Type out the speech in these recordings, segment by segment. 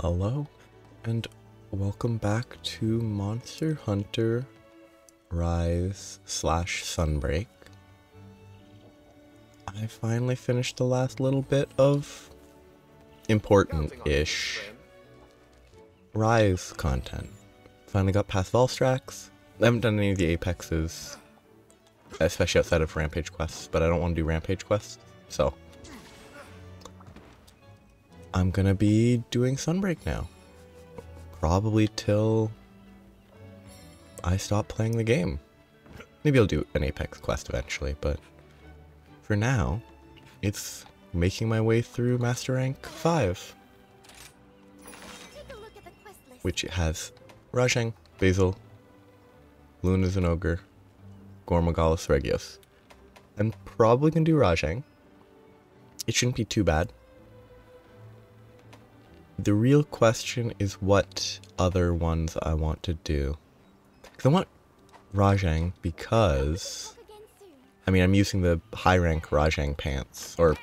Hello, and welcome back to Monster Hunter Rise slash Sunbreak. I finally finished the last little bit of important-ish Rise content. Finally got past Valstrax. I haven't done any of the Apexes, especially outside of Rampage quests, but I don't want to do Rampage quests, so I'm gonna be doing Sunbreak now. Probably till I stop playing the game. Maybe I'll do an Apex quest eventually, but for now, it's making my way through Master Rank 5, Take a look at the quest list. which has Rajang, Basil, Luna's an Ogre, Gore Magala Seregios. I'm probably gonna do Rajang. It shouldn't be too bad. The real question is what other ones I want to do. 'Cause I want Rajang because. I mean I'm using the high rank Rajang pants or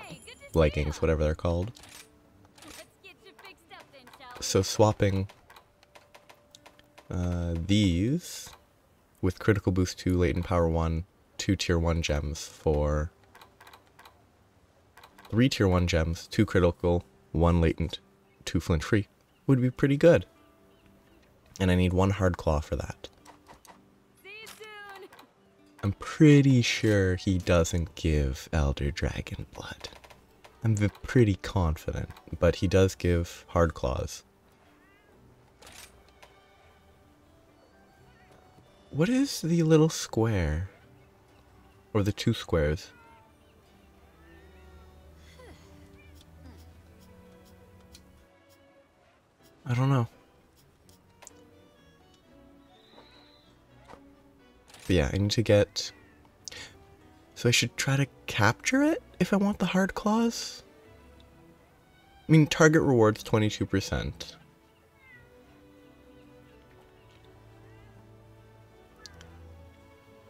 leggings, whatever they're called. So swapping uh, these with critical boost 2, latent power 1, 2 tier 1 gems for 3 tier 1 gems, 2 critical, 1 latent, 2 flinch free would be pretty good. And I need one hard claw for that. I'm pretty sure he doesn't give Elder Dragon blood. I'm pretty confident, but he does give hard claws. What is the little square? Or the two squares? I don't know. But yeah, I need to get. So I should try to capture it if I want the hard claws? I mean, target rewards 22%.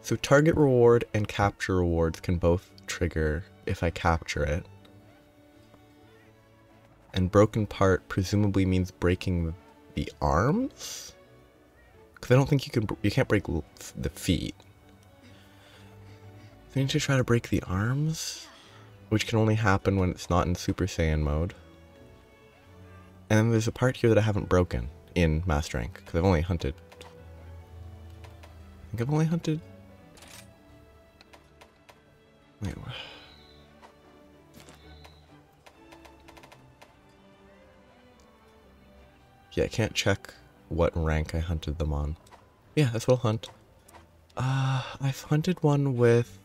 So target reward and capture rewards can both trigger if I capture it. And broken part presumably means breaking the arms? Because I don't think you can. You can't break the feet. So I need to try to break the arms, which can only happen when it's not in Super Saiyan mode. And then there's a part here that I haven't broken in Master Rank because I've only hunted. I think I've only hunted. Wait. wha- Yeah, I can't check what rank I hunted them on. Yeah, that's what I'll hunt. Uh, I've hunted one with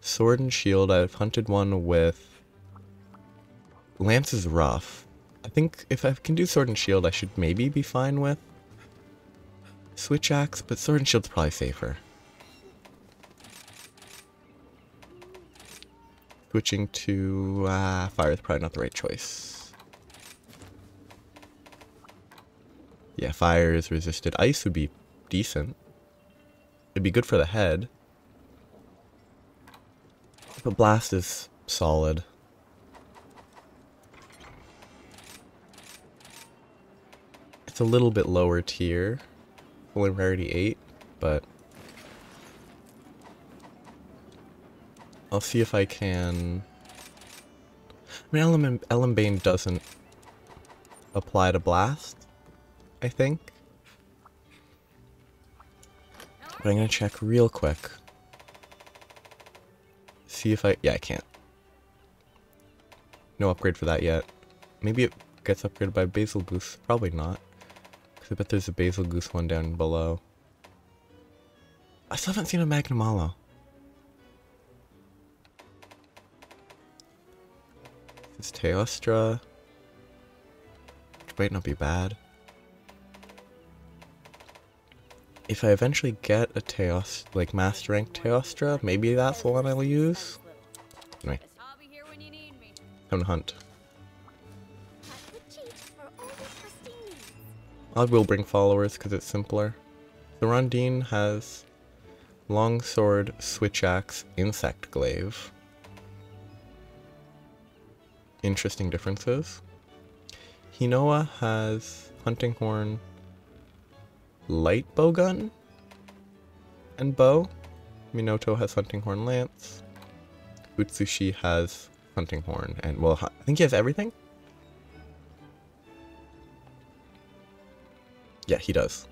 sword and shield. I've hunted one with lance is rough. I think if I can do sword and shield, I should maybe be fine with switch axe, but sword and shield's probably safer. Switching to uh, fire is probably not the right choice. Yeah, fire is resisted. Ice would be decent. It'd be good for the head. But blast is solid. It's a little bit lower tier. Only rarity 8, but I'll see if I can. I mean, Element Elembane doesn't apply to blast, I think. But I'm gonna check real quick. See if I. Yeah, I can't. No upgrade for that yet. Maybe it gets upgraded by Bazelgeuse. Probably not. Because I bet there's a Bazelgeuse one down below. I still haven't seen a Magnamalo. It's Teostra. Which might not be bad. If I eventually get a Teos, like Master Rank Teostra, maybe that's the one I'll use. Anyway, This hobby here when you need me. time to hunt. I will bring followers because it's simpler. The Rondine has Longsword, Switch Axe, Insect Glaive. Interesting differences. Hinoa has hunting horn, light bow gun, and bow. Minoto has hunting horn lance. Utsushi has hunting horn, and well, I think he has everything. Yeah, he does.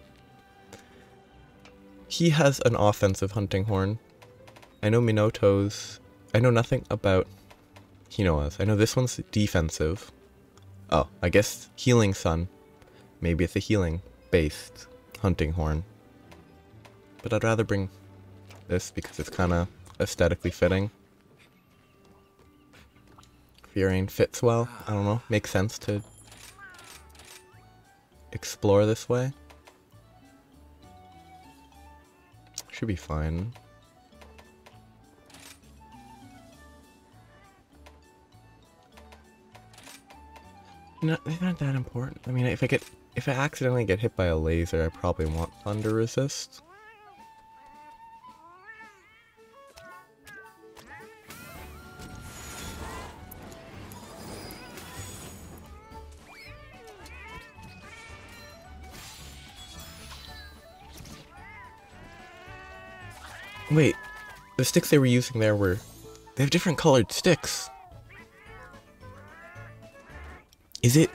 He has an offensive hunting horn. I know Minoto's I know nothing about Hinoa's. I know this one's defensive. Oh, I guess healing sun. Maybe it's a healing based hunting horn. But I'd rather bring this because it's kind of aesthetically fitting. Fiorayne fits well. I don't know. Makes sense to explore this way. Should be fine. No, they're not that important. I mean, if I get if I accidentally get hit by a laser, I probably want thunder resist. Wait, the sticks they were using there were they have different colored sticks. Is it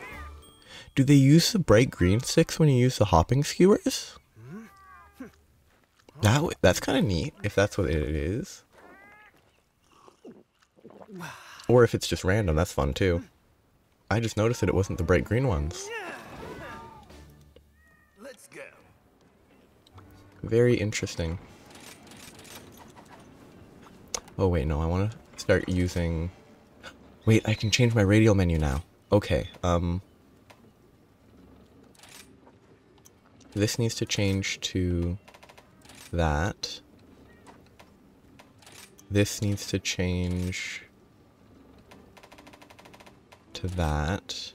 do they use the bright green sticks when you use the hopping skewers? That that's kind of neat if that's what it is. Or if it's just random, that's fun too. I just noticed that it wasn't the bright green ones. Let's go. Very interesting. Oh wait, no, I want to start using... Wait, I can change my radial menu now. Okay, um... This needs to change to that. This needs to change to that.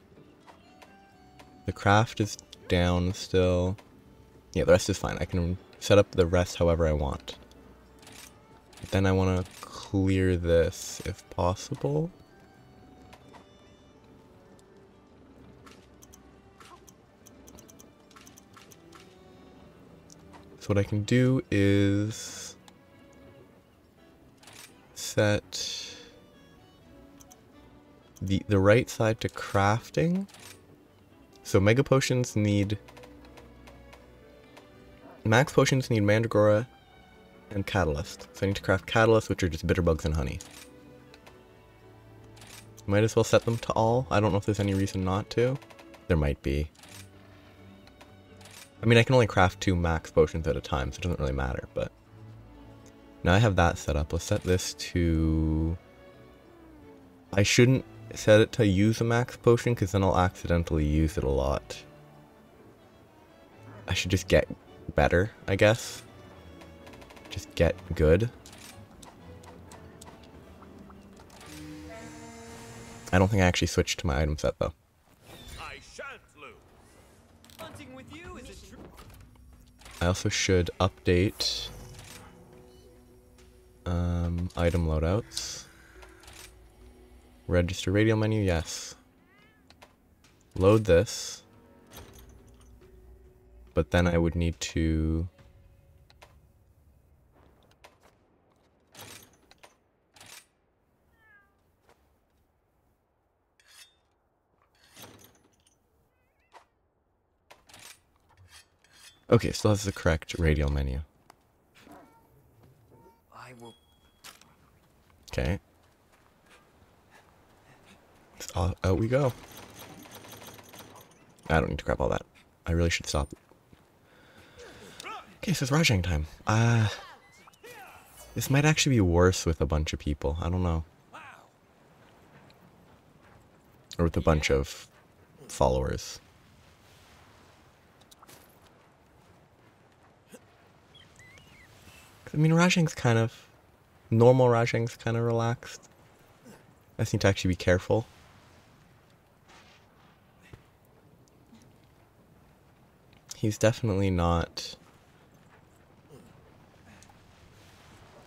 The craft is down still. Yeah, the rest is fine. I can set up the rest however I want. But then I want to clear this if possible. So what I can do is set the the right side to crafting. So mega potions need max potions need mandragora and catalyst. So I need to craft catalyst, which are just bitter bugs and honey. Might as well set them to all. I don't know if there's any reason not to. There might be. I mean, I can only craft two max potions at a time, so it doesn't really matter, but... Now I have that set up. Let's set this to... I shouldn't set it to use a max potion, because then I'll accidentally use it a lot. I should just get better, I guess. Just get good. I don't think I actually switched to my item set, though. I shan't lose. Hunting with you is a true. I also should update um, item loadouts. Register radial menu, yes. Load this. But then I would need to... Okay, still has the correct radial menu. I will. Okay. So, out, out we go. I don't need to grab all that. I really should stop. Okay, so it's Rajang time. Uh, this might actually be worse with a bunch of people. I don't know. Or with a bunch of followers. I mean, Rajang's kind of... Normal Rajang's kind of relaxed. I just need to actually be careful. He's definitely not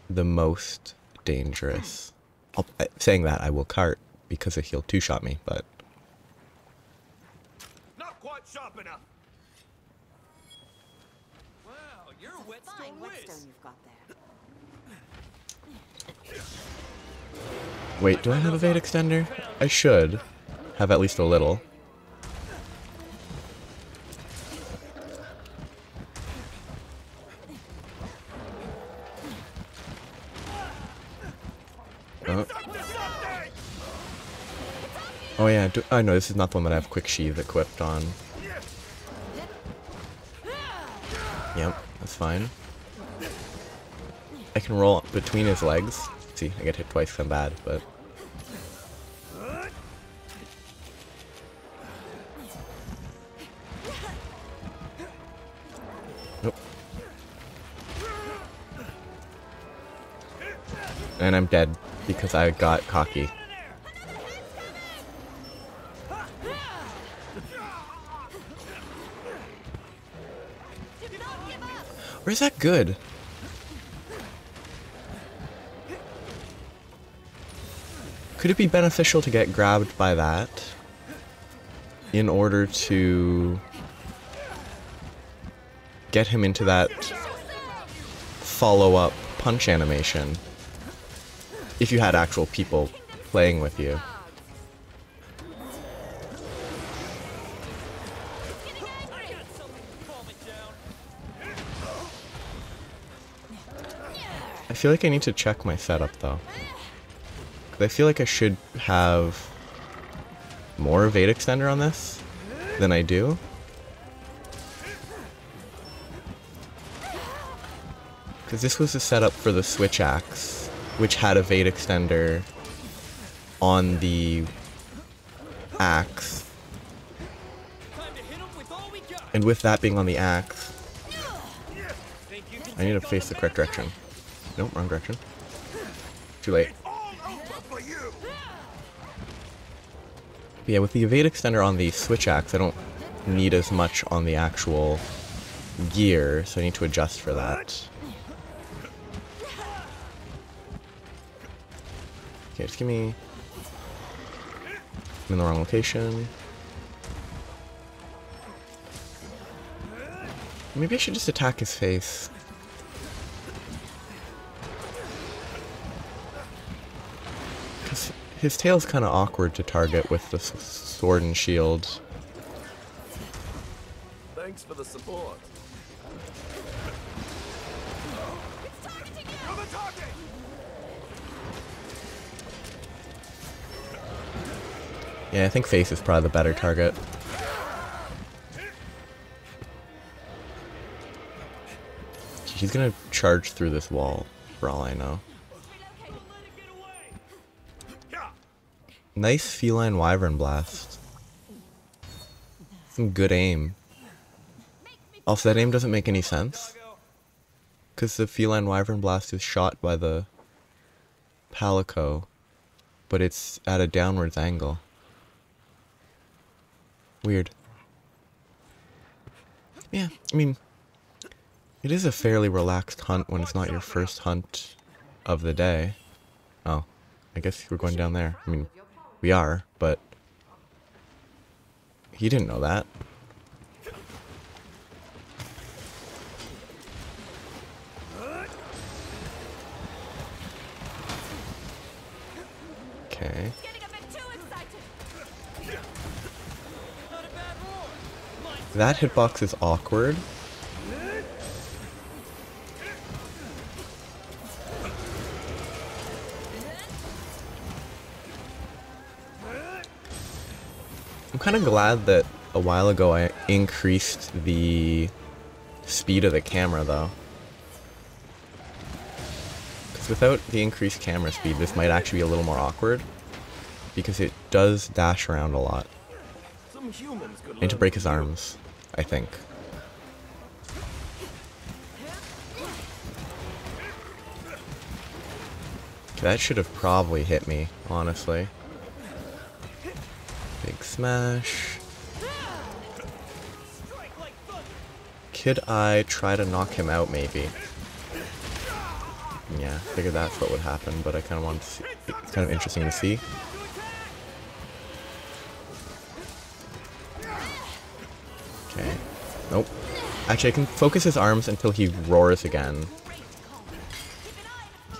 the most dangerous. I'll, saying that, I will cart because he'll two-shot me, but... Wait, do I have a Vade Extender? I should have at least a little. Oh. Oh yeah, do, I know this is not the one that I have Quick Sheath equipped on. Yep, that's fine. I can roll between his legs. See, I get hit twice, I'm bad, but... because I got cocky. Where's that good? Could it be beneficial to get grabbed by that in order to get him into that follow-up punch animation if you had actual people playing with you? I feel like I need to check my setup though. I feel like I should have more Evade Extender on this than I do. Because this was the setup for the Switch Axe, which had a Vade Extender on the axe. And with that being on the axe, I need to face the correct direction. Nope, wrong direction. Too late. You. Yeah, with the evade extender on the switch axe, I don't need as much on the actual gear, so I need to adjust for that. Give me... I'm in the wrong location. Maybe I should just attack his face. Because his tail's kind of awkward to target with the sword and shield. Yeah, I think face is probably the better target. He's gonna charge through this wall, for all I know. Nice feline wyvern blast. Some good aim. Also, that aim doesn't make any sense. Because the feline wyvern blast is shot by the palico, but it's at a downwards angle. Weird. Yeah, I mean, it is a fairly relaxed hunt when it's not your first hunt of the day. Oh, I guess we're going down there. I mean, we are, but he didn't know that. Okay. That hitbox is awkward. I'm kind of glad that a while ago I increased the speed of the camera though. Because without the increased camera speed, this might actually be a little more awkward. Because it does dash around a lot. Some humans could And to break his arms, I think. That should have probably hit me, honestly. Big smash. Could I try to knock him out, maybe? Yeah, figured that's what would happen, but I kind of want to see. It's kind of interesting to see. Actually, I can focus his arms until he roars again.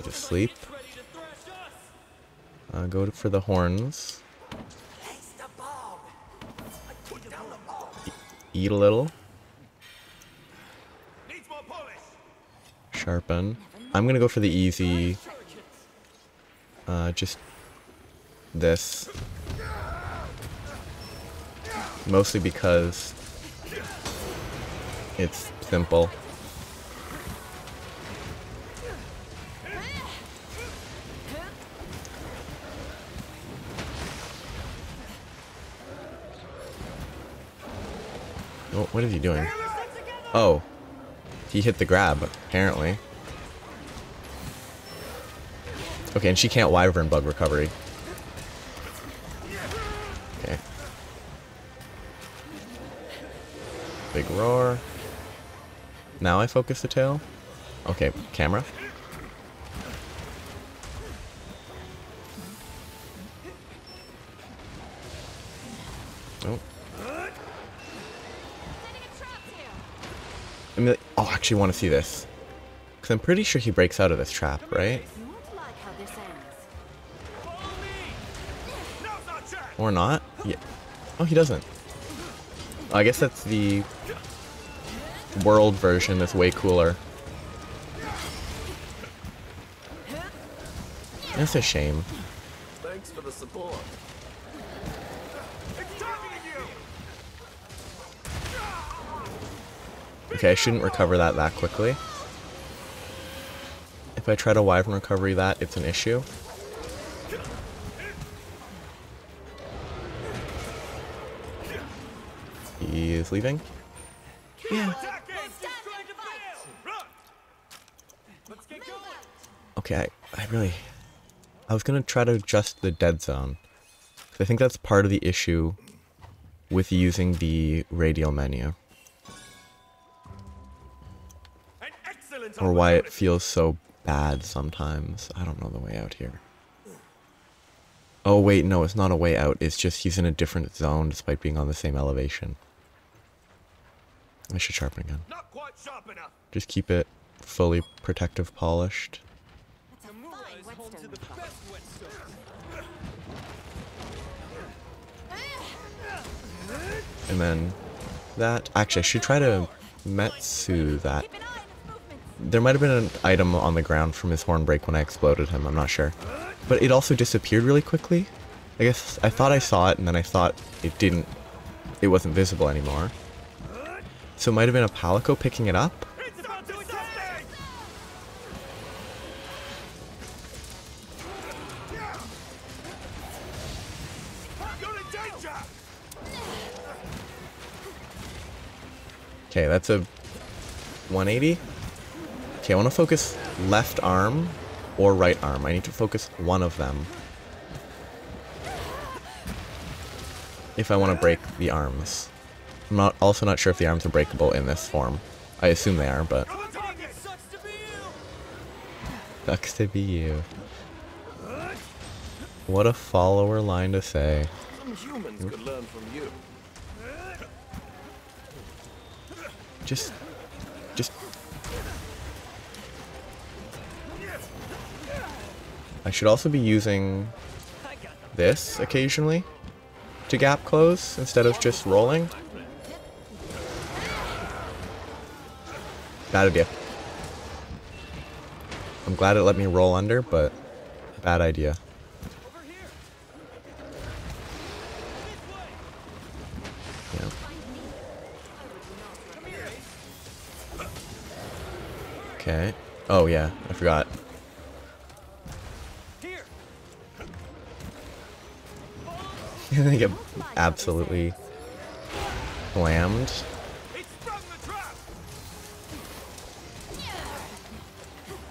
Just sleep. Uh, go for the horns. Eat a little. Sharpen. I'm gonna go for the easy. Uh, just this. Mostly because it's simple. Oh, what is he doing? Oh, he hit the grab, apparently. Okay, and she can't wyvern bug recovery. Okay. Big roar. Now I focus the tail. Okay, camera. Oh. I mean, I actually want to see this. Because I'm pretty sure he breaks out of this trap, right? Or not? Yeah. Oh, he doesn't. I guess that's the world version that's way cooler. That's a shame. Thanks for the support. It's targeting you. Okay, I shouldn't recover that that quickly. If I try to wyvern recovery that, it's an issue. He is leaving. Okay, I, I really... I was gonna try to adjust the dead zone. I think that's part of the issue with using the radial menu. Or why it feels so bad sometimes. I don't know the way out here. Oh wait, no, it's not a way out. It's just he's in a different zone despite being on the same elevation. I should sharpen again. Not quite sharp enough. Just keep it fully protective polished. That's a Kamura fine is home to the got. best whetstones. And then that actually I should try to Metsu that. Keep an eye on his movements. There might have been an item on the ground from his horn break when I exploded him, I'm not sure. But it also disappeared really quickly. I guess I thought I saw it and then I thought it didn't it wasn't visible anymore. So it might have been a Palico picking it up? Okay, that's a 180. Okay, I want to focus left arm or right arm. I need to focus one of them. If I want to break the arms. I'm not also not sure if the arms are breakable in this form. I assume they are, but sucks to be you. What a follower line to say. Some humans could learn from you. Just, just. I should also be using this occasionally to gap close instead of just rolling. Bad idea. I'm glad it let me roll under, but bad idea. Okay. Oh yeah, I forgot. They get absolutely slammed.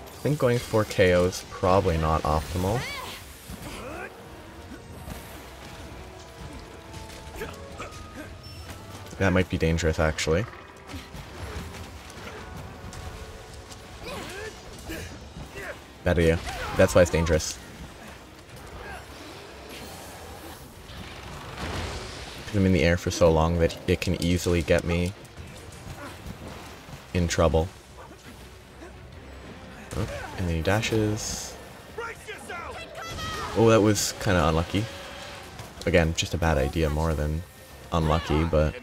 I think going for KO is probably not optimal. That might be dangerous, actually. Bad idea. That's why it's dangerous. I'm in the air for so long that it can easily get me in trouble. Oh, and then he dashes. Oh, that was kind of unlucky. Again, just a bad idea more than unlucky, but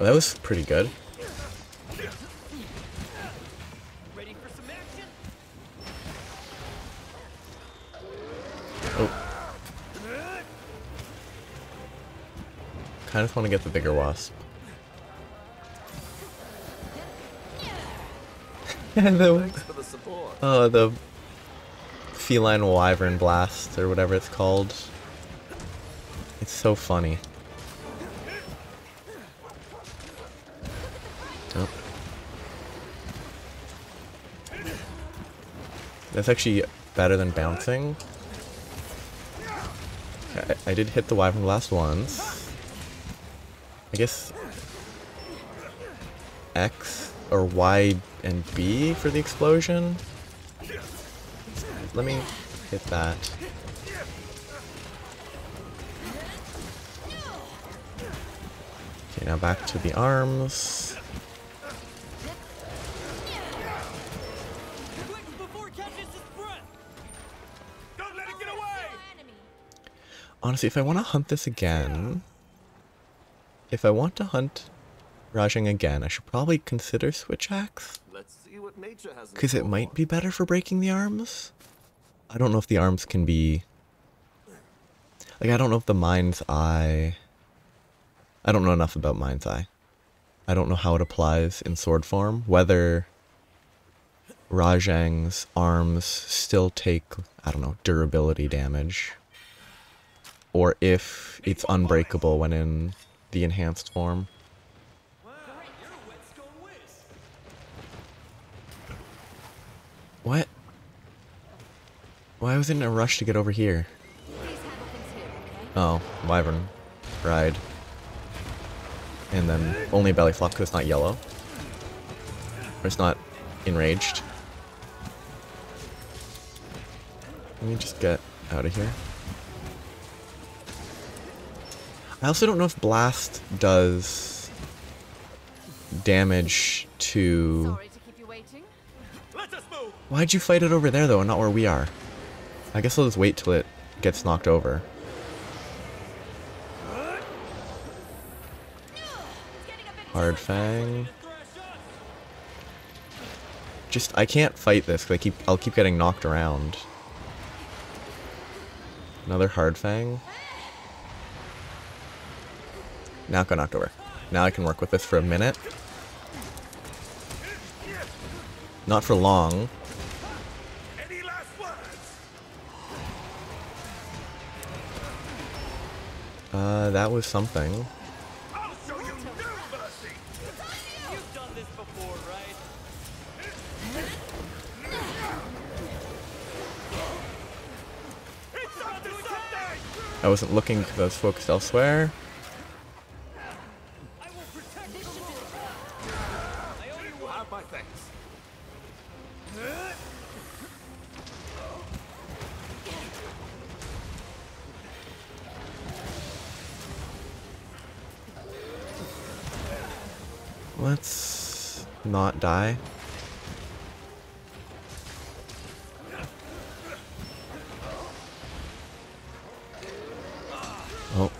well, that was pretty good. Ready for some action? Oh. Kind of want to get the bigger wasp. and the, Thanks for the support. oh, the feline wyvern blast or whatever it's called. It's so funny. That's actually better than bouncing. I, I did hit the Y from the last once. I guess X or Y and B for the explosion. Let me hit that. Okay, now back to the arms. Honestly, if I want to hunt this again, if I want to hunt Rajang again, I should probably consider Switch Axe. Let's see what nature has in Because it might be better for breaking the arms. I don't know if the arms can be. Like, I don't know if the mind's eye. I don't know enough about mind's eye. I don't know how it applies in sword form. Whether Rajang's arms still take, I don't know, durability damage. Or if it's unbreakable when in the enhanced form. What? Why was it in a rush to get over here? Oh, Wyvern. Ride. And then only belly flop because it's not yellow. Or it's not enraged. Let me just get out of here. I also don't know if Blast does damage to... Sorry to keep you waiting. Let us move! Why'd you fight it over there though and not where we are? I guess I'll just wait till it gets knocked over. Hard Fang. Just I can't fight this 'cause I keep I'll keep getting knocked around. Another Hard Fang. Now it got knocked over. Now I can work with this for a minute. Not for long. Uh, that was? It's something! I wasn't looking because I was focused elsewhere. Not die. Oh.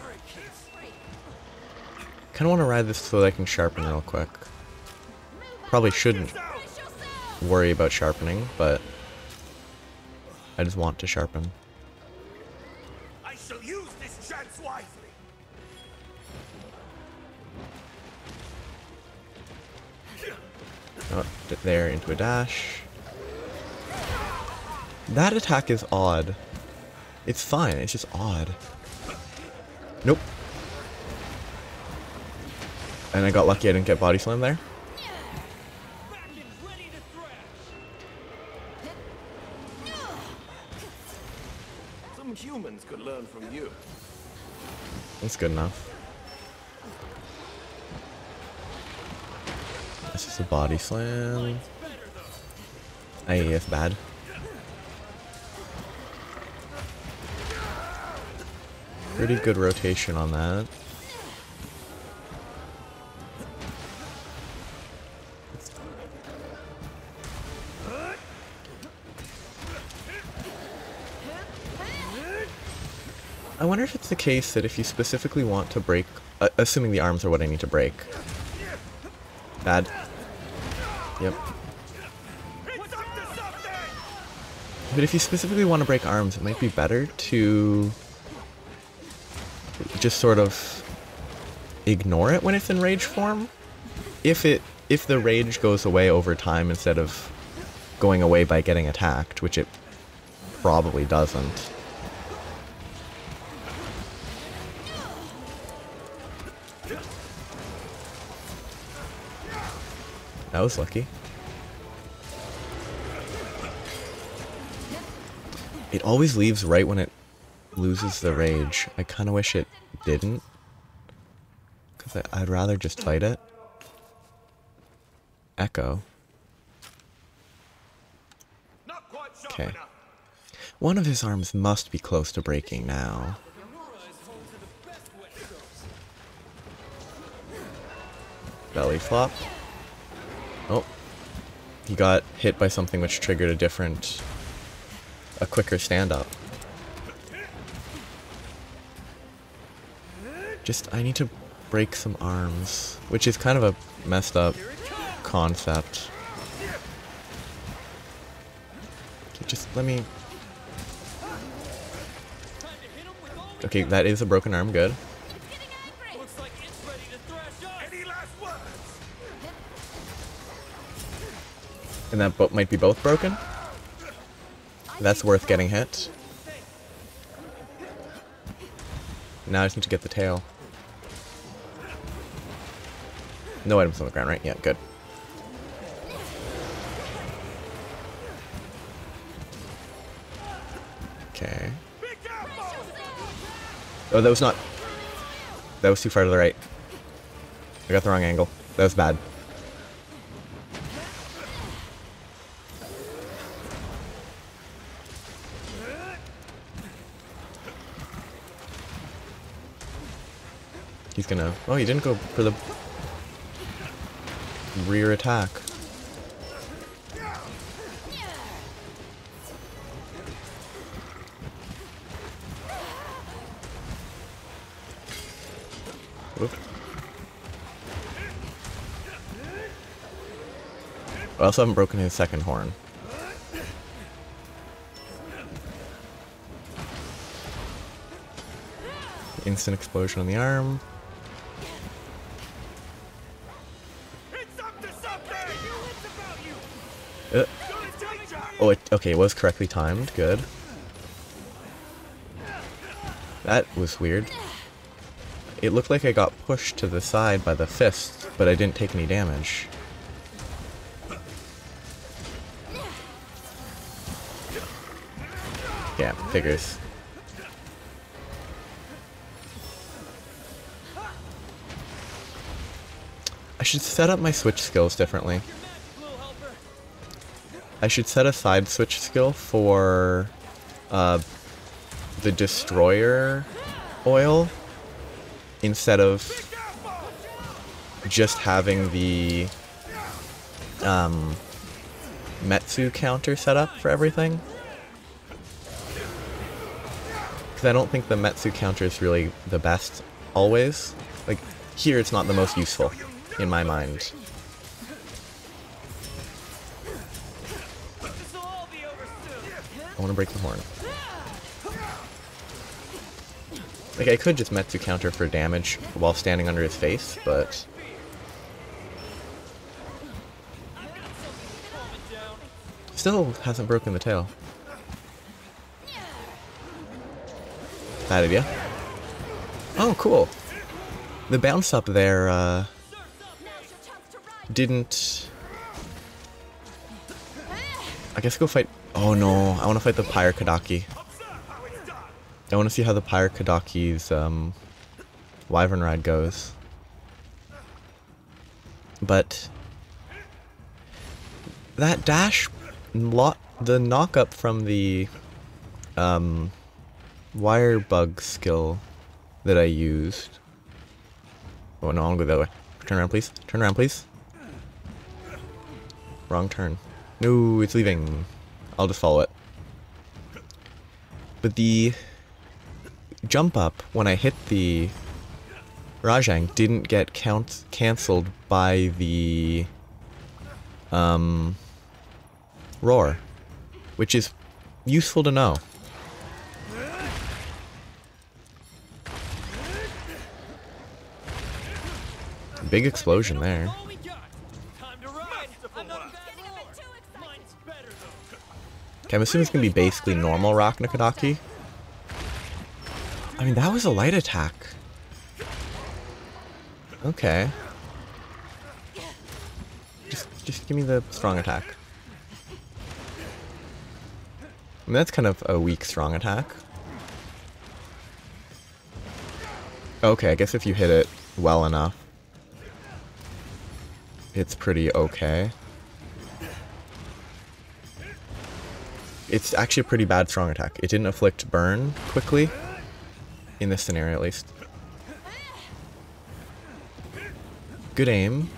Kind of want to ride this so that I can sharpen real quick. Probably shouldn't worry about sharpening, but I just want to sharpen. Oh, d- there into a dash. That attack is odd. It's fine, it's just odd. Nope. And I got lucky I didn't get body slam there. Back and ready to thrash. Some humans could learn from you. That's good enough. the body slam. AEF bad. Pretty good rotation on that. I wonder if it's the case that if you specifically want to break, uh, assuming the arms are what I need to break, bad, Yep. But if you specifically want to break arms, it might be better to just sort of ignore it when it's in rage form. If it if the rage goes away over time instead of going away by getting attacked, which it probably doesn't. That was lucky. It always leaves right when it loses the rage. I kind of wish it didn't. Because I'd rather just fight it. Echo. Okay. One of his arms must be close to breaking now. Belly flop. Oh. He got hit by something which triggered a different, a quicker stand up. Just, I need to break some arms, which is kind of a messed up concept. Just let me Okay, that is a broken arm, good. And that bo might be both broken. That's worth getting hit. Now I just need to get the tail. No items on the ground, right? Yeah, good. Okay. Oh, that was not... That was too far to the right. I got the wrong angle. That was bad. Gonna... Oh, he didn't go for the rear attack. Oop. I also haven't broken his second horn. Instant explosion on the arm. Okay, it was correctly timed. Good. That was weird. It looked like I got pushed to the side by the fist, but I didn't take any damage. Yeah, figures. I should set up my switch skills differently. I should set a side switch skill for uh, the destroyer oil instead of just having the um, Metsu counter set up for everything. Because I don't think the Metsu counter is really the best always. Like, here it's not the most useful, in my mind. I want to break the horn. Like, I could just Metsu counter for damage while standing under his face, but... Still hasn't broken the tail. Bad idea. Oh, cool. The bounce up there, uh, didn't... I guess go fight... Oh no, I want to fight the Pyre Kadaki. I want to see how the Pyre Kadaki's, um, Wyvern Ride goes. But... That dash... Lot, the knock up from the, um, Wire Bug skill that I used. Oh no, I'll go other way. Turn around, please. Turn around, please. Wrong turn. No, it's leaving. I'll just follow it. But the jump up when I hit the Rajang didn't get count cancelled by the um roar, which is useful to know. Big explosion there. Okay, I'm assuming it's gonna be basically normal Rakna-Kadaki. I mean, that was a light attack. Okay. Just, just give me the strong attack. I mean, that's kind of a weak strong attack. Okay, I guess if you hit it well enough, it's pretty okay. It's actually a pretty bad strong attack. It didn't afflict burn quickly. In this scenario, at least. Good aim.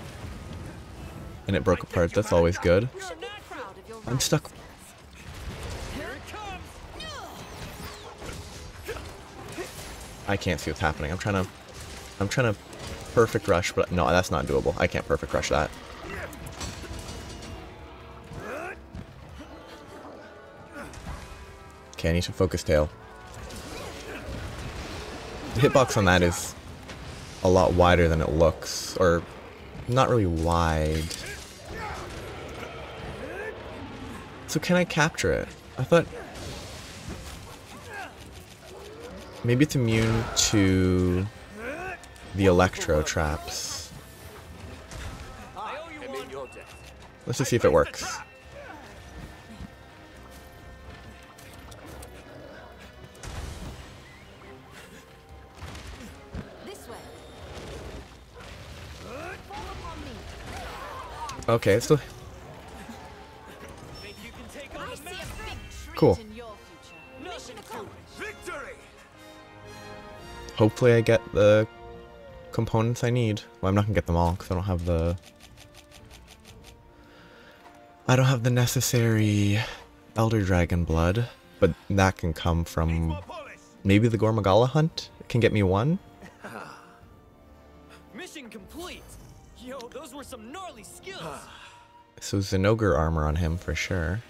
And it broke apart. That's always good. I'm stuck. I can't see what's happening. I'm trying to... I'm trying to perfect rush, but no, that's not doable. I can't perfect rush that. Okay, I need to focus tail. The hitbox on that is a lot wider than it looks, or not really wide. So can I capture it? I thought maybe it's immune to the electro traps. Let's just see if it works. To it. accomplished. Victory! hopefully I get the components I need. Well, I'm not gonna get them all because I don't have the. I don't have the necessary Elder Dragon blood, but that can come from maybe the Gore Magala hunt. Can get me one. Mission complete. Yo, those were some gnarly skills. So Zenogre armor on him for sure.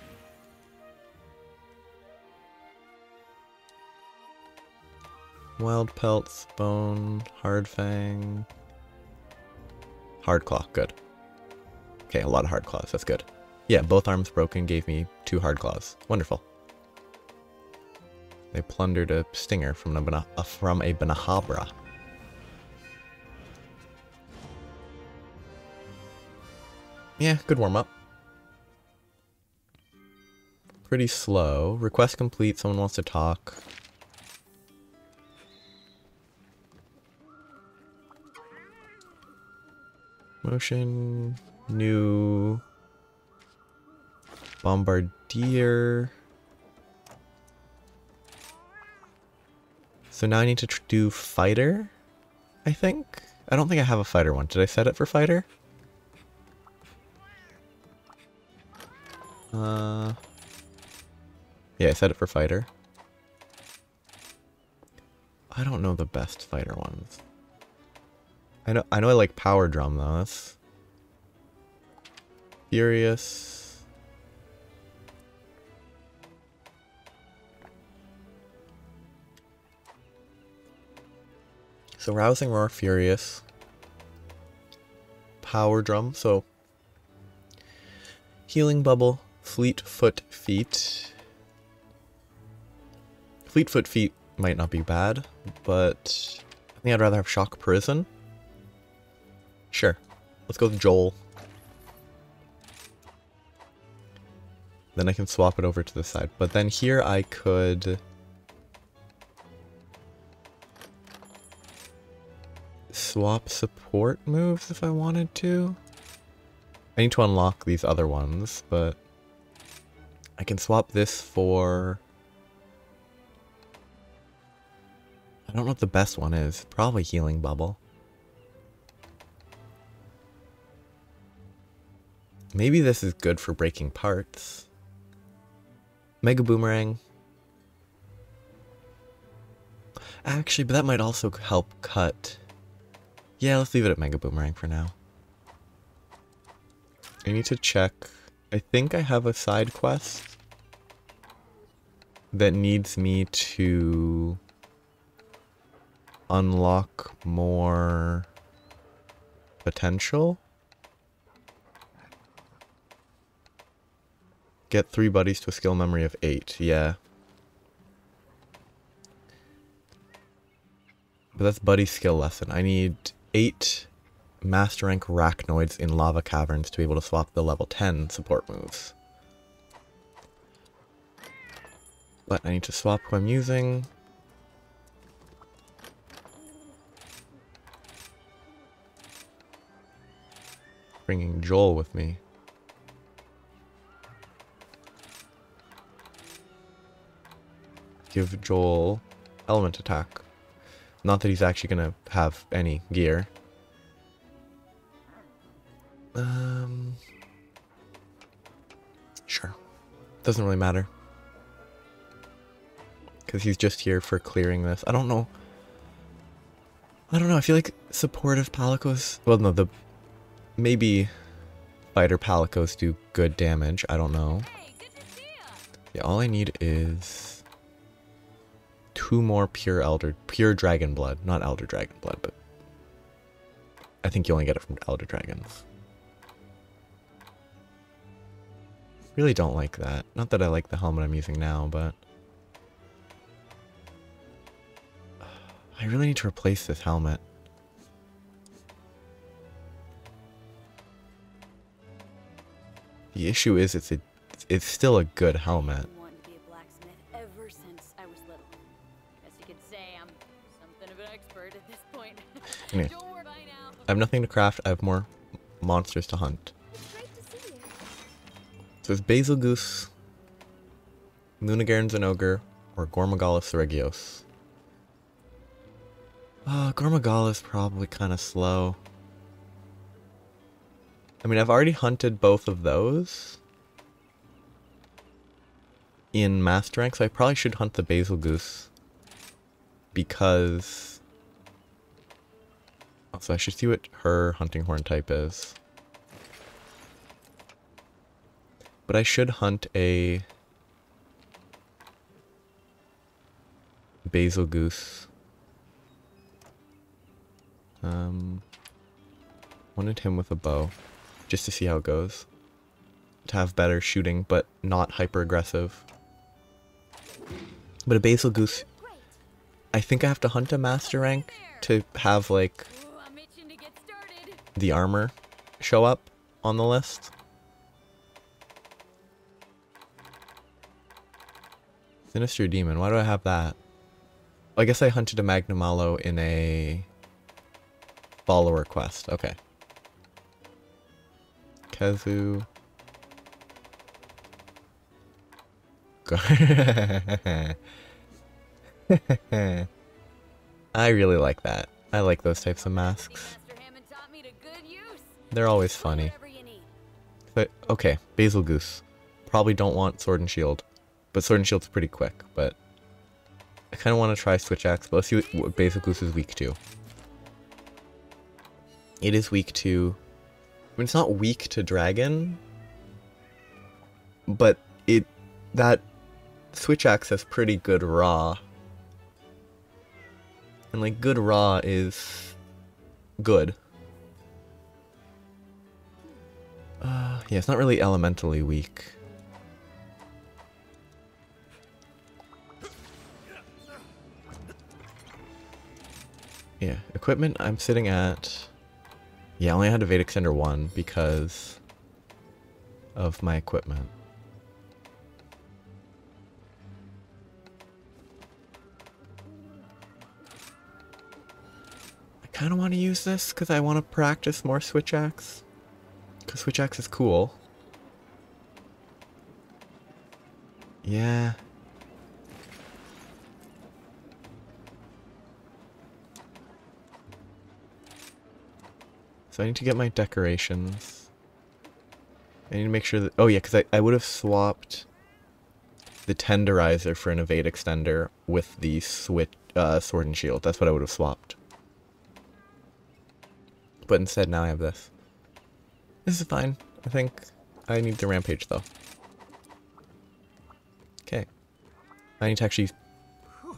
Wild pelts, bone, hard fang, hard claw. Good. Okay, a lot of hard claws. That's good. Yeah, both arms broken gave me two hard claws. Wonderful. They plundered a stinger from a, uh, from a Bnahabra. Yeah, good warm up. Pretty slow. Request complete. Someone wants to talk. Motion. New. Bombardier. So now I need to do fighter, I think? I don't think I have a fighter one. Did I set it for fighter? Uh, yeah, I set it for fighter. I don't know the best fighter ones. I know I know I like power drum though. That's furious. So rousing roar, furious. Power drum. So Healing Bubble, Fleet Foot Feet. Fleet Foot Feet might not be bad, but I think I'd rather have Shock Prison. Sure. Let's go with Joel. Then I can swap it over to the side. But then here I could... Swap support moves if I wanted to. I need to unlock these other ones, but I can swap this for I don't know what the best one is. Probably Healing Bubble. Maybe this is good for breaking parts. Mega Boomerang. Actually, but that might also help cut. Yeah, let's leave it at Mega Boomerang for now. I need to check. I think I have a side quest that needs me to unlock more potential. Get three buddies to a skill memory of eight. Yeah. But that's buddy skill lesson. I need eight master rank arachnoids in lava caverns to be able to swap the level 10 support moves. But I need to swap who I'm using. Bringing Joel with me. Give Joel element attack. Not that he's actually gonna have any gear. Um, sure. Doesn't really matter. Because he's just here for clearing this. I don't know. I don't know. I feel like supportive Palicos. Well, no, the. Maybe fighter Palicos do good damage. I don't know. Hey, good to see ya. Yeah, all I need is. Two more pure Elder. Pure Dragon Blood. Not Elder Dragon Blood, but. I think you only get it from Elder Dragons. Really don't like that. Not that I like the helmet I'm using now, but... I really need to replace this helmet. The issue is it's a, it's still a good helmet. Been wanting to be a blacksmith ever since I was little. Guess you could say I'm something of an expert at this point. Yeah. Don't worry by now. I have nothing to craft, I have more monsters to hunt. It's to. So it's Basil Goose, Lunagaron Zenogre, or Gore Magala Seregios. Uh, Gormagalis is probably kind of slow. I mean, I've already hunted both of those in Master Rank, so I probably should hunt the Bazelgeuse because. Also, I should see what her hunting horn type is. But I should hunt a Bazelgeuse. Um, wanted him with a bow, just to see how it goes. To have better shooting, but not hyper aggressive. But a Bazelgeuse, I think I have to hunt a master rank to have like the armor show up on the list. Sinister Demon, why do I have that? I guess I hunted a Magnamalo in a follower quest. Okay. Kazu. Go- I really like that. I like those types of masks. They're always funny. But okay, Bazelgeuse. Probably don't want Sword and Shield, but Sword and Shield's pretty quick. But I kind of want to try Switch Axe. But let's see what Bazelgeuse is weak to. It is weak to. I mean, it's not weak to Dragon, but it that Switch has pretty good raw. And like good raw is good. Uh, yeah, it's not really elementally weak. Yeah, equipment I'm sitting at... Yeah, I only had Evade Extender 1 because of my equipment. I kind of want to use this because I want to practice more Switch Axe. Because Switch Axe is cool. Yeah. I need to get my decorations. I need to make sure that... Oh yeah, because I, I would have swapped the tenderizer for an evade extender with the switch, uh, sword and shield. That's what I would have swapped. But instead now I have this. This is fine. I think I need the rampage though. Okay. I need to actually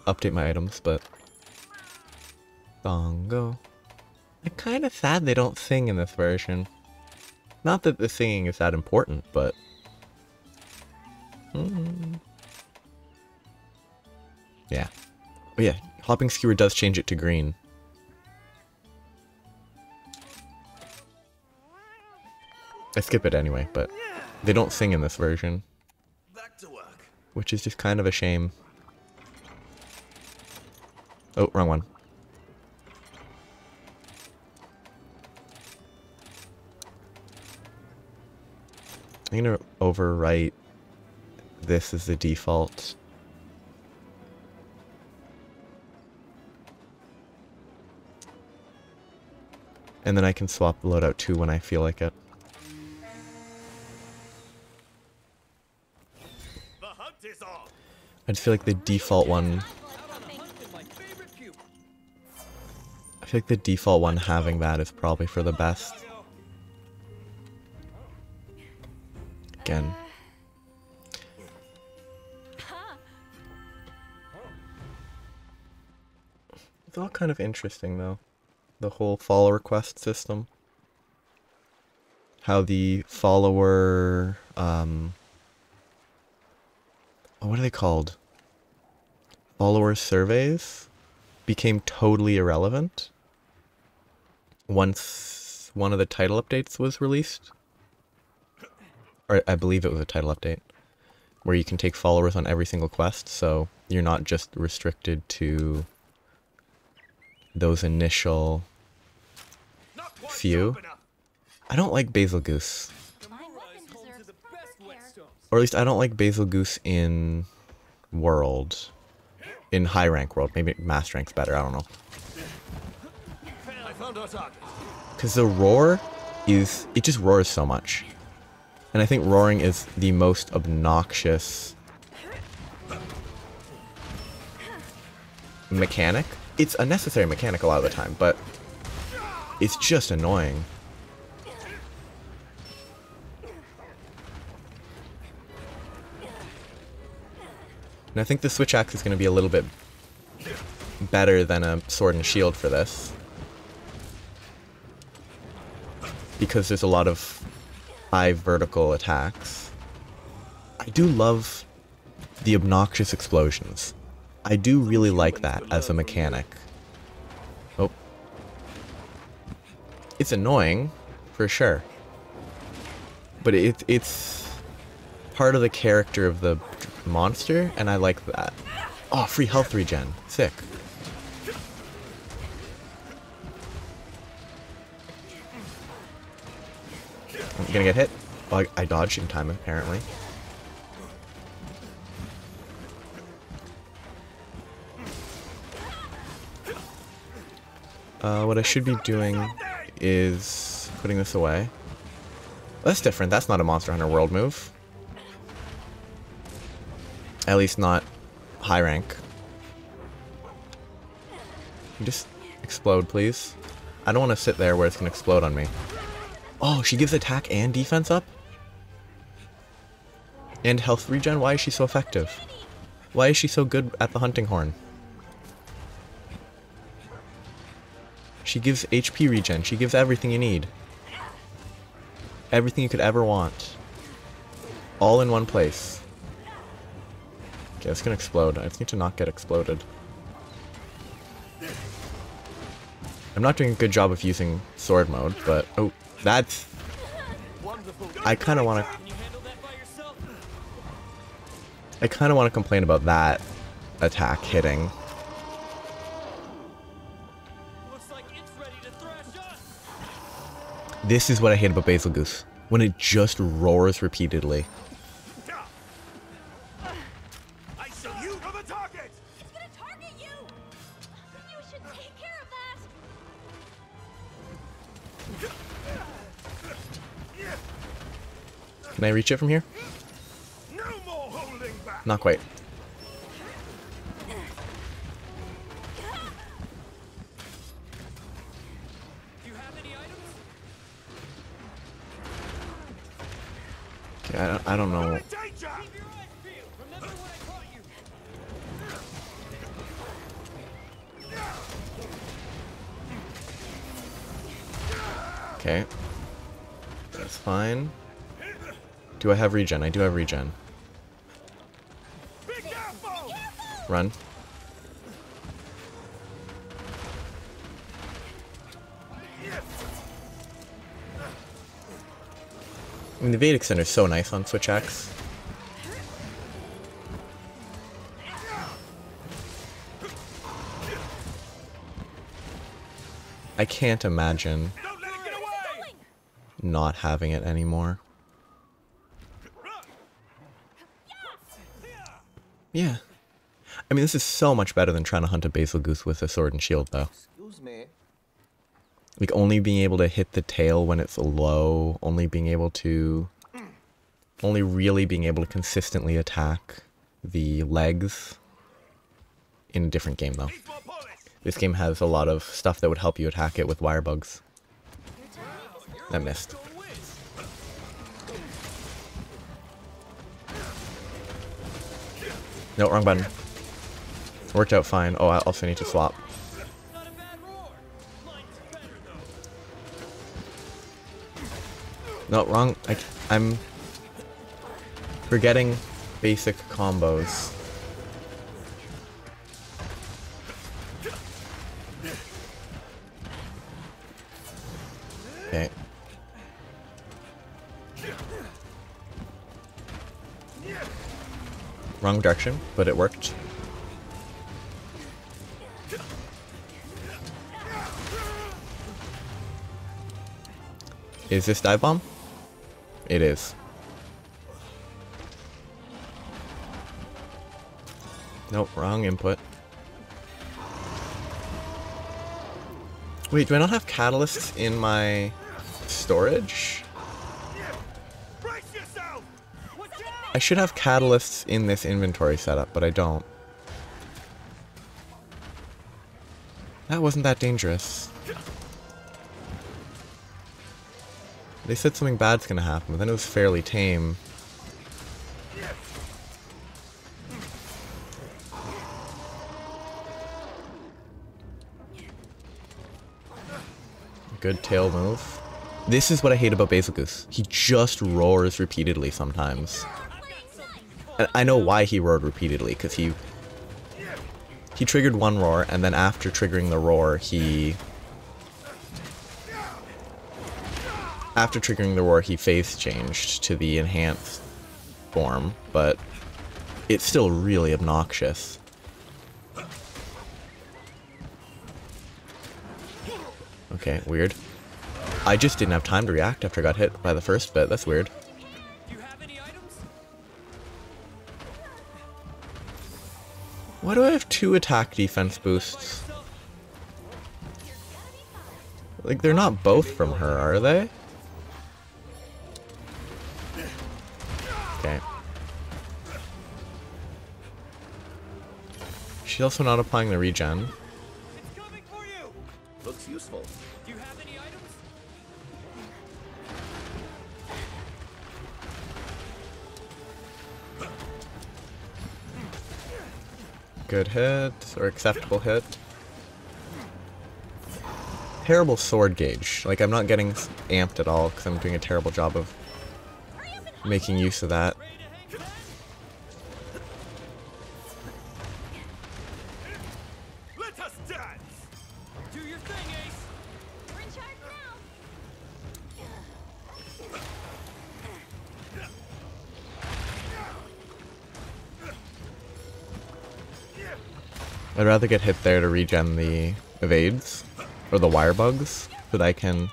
update my items, but... Bongo. I'm kind of sad they don't sing in this version. Not that the singing is that important, but... Mm. Yeah. Oh yeah, Hopping Skewer does change it to green. I skip it anyway, but they don't sing in this version, Back to work. which is just kind of a shame. Oh, wrong one. I'm gonna overwrite this as the default. And then I can swap the loadout too when I feel like it. I just feel like the default one. I feel like the default one having that is probably for the best. Again. It's all kind of interesting though. The whole follow request system. How the follower um oh, what are they called? Follower surveys became totally irrelevant once one of the title updates was released. Or I believe it was a title update where you can take followers on every single quest, so you're not just restricted to those initial Few. I don't like Bazelgeuse. My weapon Home to deserves the best better care. whetstones. Or at least I don't like Bazelgeuse in World. In high rank world. Maybe master rank's better, I don't know. I found our target. Because the roar is. It just roars so much. And I think roaring is the most obnoxious mechanic. It's a necessary mechanic a lot of the time, but it's just annoying. And I think the switch axe is going to be a little bit better than a sword and shield for this. because there's a lot of high vertical attacks. I do love the obnoxious explosions. I do really like that as a mechanic. Oh. It's annoying, for sure. But it, it's part of the character of the monster, and I like that. Oh, free health regen. Sick. I'm gonna get hit. Oh, I, I dodged in time, apparently. Uh, what I should be doing is putting this away. That's different. That's not a Monster Hunter World move. At least not high rank. Just explode, please. I don't want to sit there where it's going to explode on me. Oh, she gives attack and defense up? And health regen? Why is she so effective? Why is she so good at the hunting horn? She gives HP regen. She gives everything you need. Everything you could ever want. All in one place. Okay, it's gonna explode. I just need to not get exploded. I'm not doing a good job of using sword mode, but... Oh, that's... I kind of want to... I kind of want to complain about that attack hitting. This is what I hate about Bazelgeuse. When it just roars repeatedly. Can I reach it from here? Not quite. Do you have any items? Okay, I don't, I don't know. Okay. That's fine. Do I have regen? I do have regen. Run. I mean, the Evade Extender is so nice on Switch Axe. I can't imagine Don't let it get away. not having it anymore. Yeah. I mean, this is so much better than trying to hunt a Bazelgeuse with a sword and shield, though. Excuse me. Like, only being able to hit the tail when it's low, only being able to. Only really being able to consistently attack the legs. In a different game, though. Needs more polish. This game has a lot of stuff that would help you attack it with wire bugs. That missed. No, wrong button. Worked out fine. Oh, I also need to swap. No, wrong. I, am forgetting basic combos. Wrong direction, but it worked. Is this dive bomb? It is. Nope, wrong input. Wait, do I not have catalysts in my storage? I should have catalysts in this inventory setup, but I don't. That wasn't that dangerous. They said something bad's gonna happen, but then it was fairly tame. Good tail move. This is what I hate about Bazelgeuse. He just roars repeatedly sometimes. I know why he roared repeatedly, because he he triggered one roar, and then after triggering the roar, he after triggering the roar, he phase changed to the enhanced form, but it's still really obnoxious. Okay, weird. I just didn't have time to react after I got hit by the first bit. That's weird. Why do I have two attack defense boosts? Like, they're not both from her, are they? Okay. She's also not applying the regen. Good hit, or acceptable hit. Terrible sword gauge. Like, I'm not getting amped at all because I'm doing a terrible job of making use of that. Rather get hit there to regen the evades, or the wire bugs, so that I can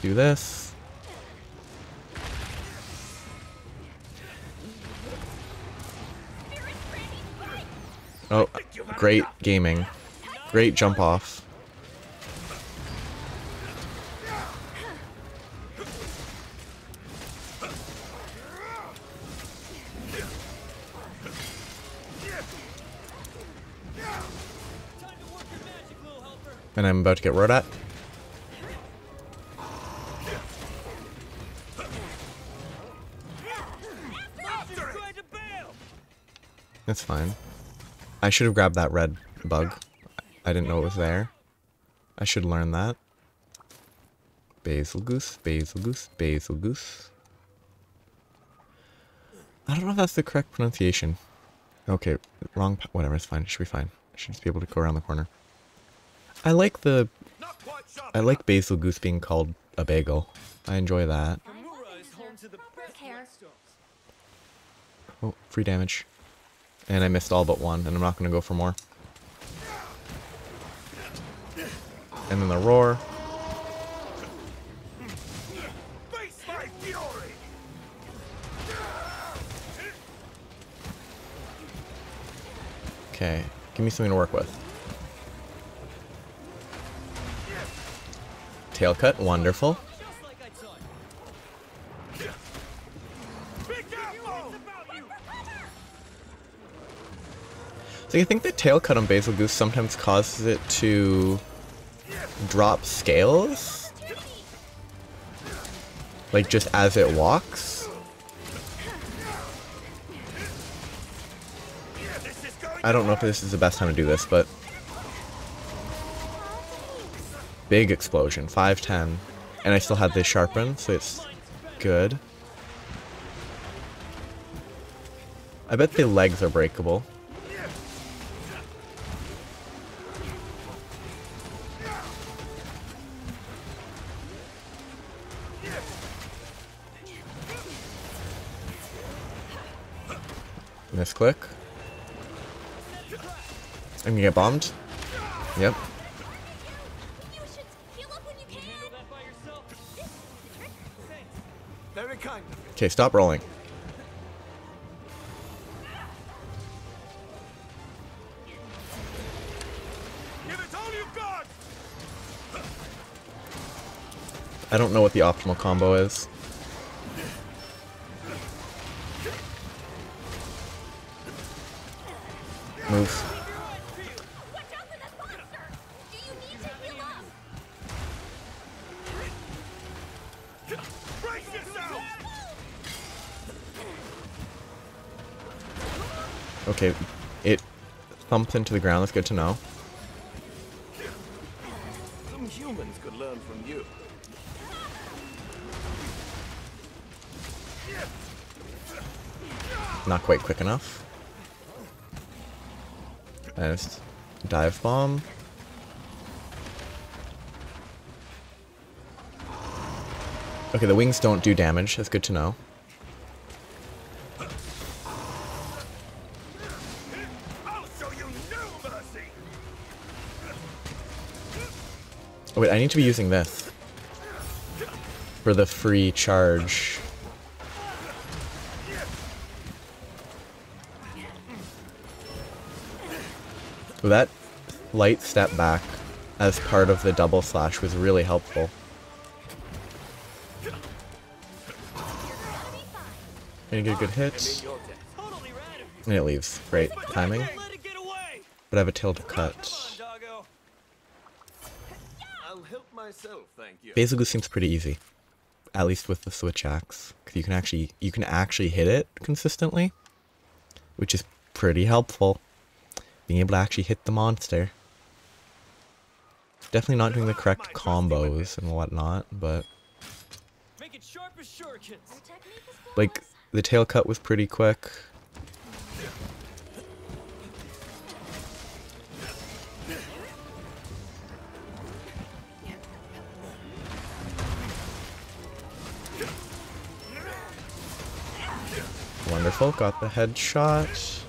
do this. Oh, great gaming. Great jump off. And I'm about to get roared at. It's fine. I should have grabbed that red bug. I didn't know it was there. I should learn that. Bazelgeuse, basil goose, Bazelgeuse. I don't know if that's the correct pronunciation. Okay, wrong. Whatever, it's fine. It should be fine. I should just be able to go around the corner. I like the. I like Bazelgeuse being called a bagel. I enjoy that. Oh, free damage. And I missed all but one, and I'm not going to go for more. And then the roar. Okay, give me something to work with. Tail cut, wonderful. You. You! So I think the tail cut on Bazelgeuse sometimes causes it to drop scales. Like just as it walks. I don't know if this is the best time to do this, but big explosion, 510. And I still had this sharpen, so it's good. I bet the legs are breakable. Misclick. I'm gonna get bombed. Yep. Okay, stop rolling. I don't know what the optimal combo is. Thumped into the ground. That's good to know. Some humans could learn from you. Not quite quick enough. Nice. Dive bomb. Okay, the wings don't do damage. That's good to know. I need to be using this. For the free charge. That light step back as part of the double slash was really helpful. And get a good hit, and it leaves. Great timing. But I have a tail to cut. Come on, doggo. I'll help myself, thank you. Bazelgeuse seems pretty easy. At least with the switch axe. Because you can actually you can actually hit it consistently. Which is pretty helpful. Being able to actually hit the monster. Definitely not doing the correct combos and whatnot, but Make it sharp as shurikens. Like the tail cut was pretty quick. Got the headshot.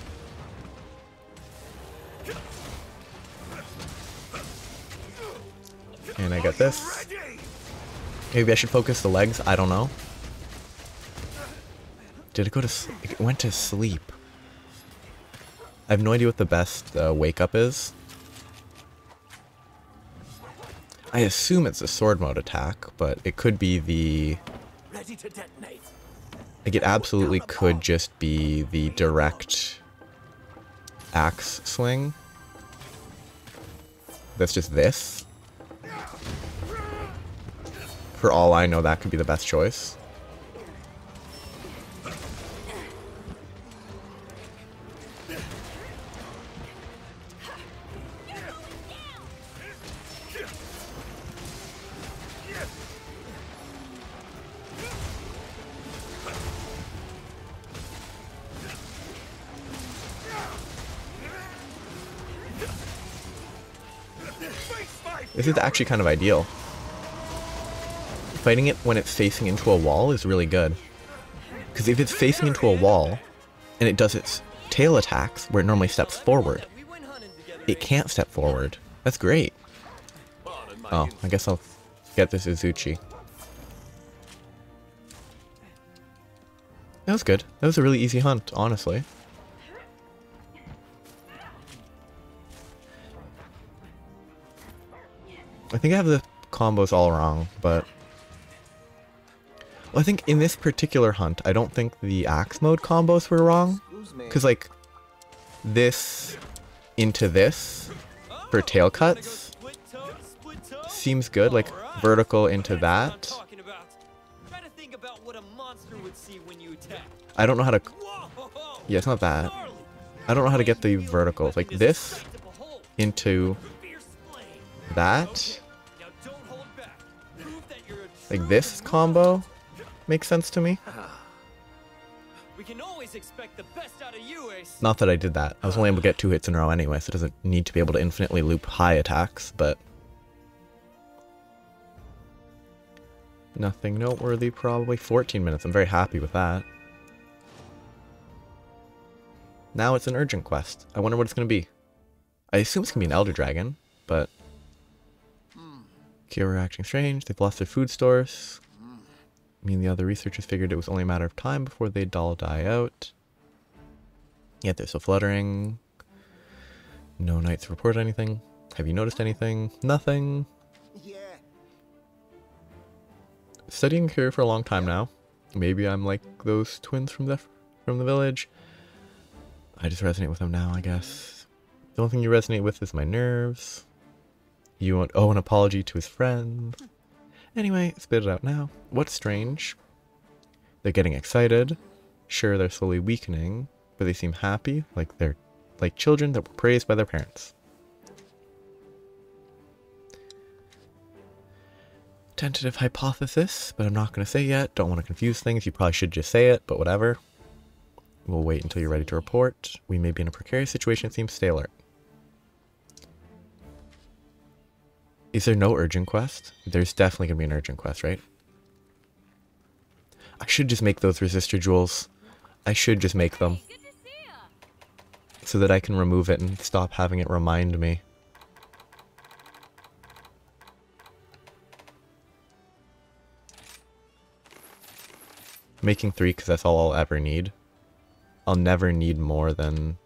And I get this. Maybe I should focus the legs. I don't know. Did it go to? s- It went to sleep. I have no idea what the best uh, wake up is. I assume it's a sword mode attack, but it could be the. Ready to detonate. Like, it absolutely could just be the direct axe sling. That's just this. For all I know, that could be the best choice. This is actually kind of ideal. Fighting it when it's facing into a wall is really good. Because if it's facing into a wall, and it does its tail attacks, where it normally steps forward, it can't step forward. That's great. Oh, I guess I'll get this Izuchi. That was good. That was a really easy hunt, honestly. I think I have the combos all wrong, but... Well, I think in this particular hunt, I don't think the axe mode combos were wrong. Because, like, this into this for tail cuts Split toe, split toe. seems good. Like, vertical into That's what I'm that. talking about. Try to think about what a monster would see when you attack. I don't know how to... Yeah, it's not that. I don't know how to get the Feel verticals. Like weapon is a this sight to behold. into that. Like this combo makes sense to me. We can always expect the best out of you. Not that I did that. I was only able to get two hits in a row anyway, so it doesn't need to be able to infinitely loop high attacks, but... Nothing noteworthy, probably. 14 minutes. I'm very happy with that. Now it's an urgent quest. I wonder what it's going to be. I assume it's going to be an Elder Dragon, but... Kyoto acting strange. They've lost their food stores. Me and the other researchers figured it was only a matter of time before they'd all die out. Yet they're still fluttering. No knights report anything. Have you noticed anything? Nothing. Yeah. Studying here for a long time now. Maybe I'm like those twins from the from the village. I just resonate with them now, I guess. The only thing you resonate with is my nerves. You owe oh, an apology to his friends. Anyway, spit it out now. What's strange? They're getting excited. Sure, they're slowly weakening, but they seem happy, like they're like children that were praised by their parents. Tentative hypothesis, but I'm not going to say yet. Don't want to confuse things. You probably should just say it, but whatever. We'll wait until you're ready to report. We may be in a precarious situation, it seems. Stay alert. Is there no urgent quest? There's definitely going to be an urgent quest, right? I should just make those resistor jewels. I should just make them Good to see ya. so that I can remove it and stop having it remind me. Making three because that's all I'll ever need. I'll never need more than...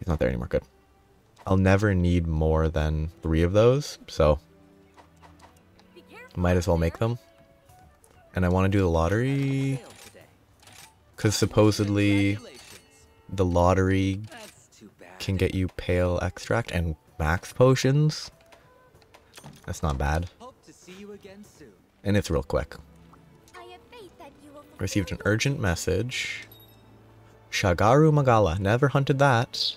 He's not there anymore, good. I'll never need more than three of those, so might as well make them. And I want to do the lottery because supposedly the lottery can get you pale extract and max potions. That's not bad. And it's real quick. Received an urgent message. Shagaru Magala. Never hunted that.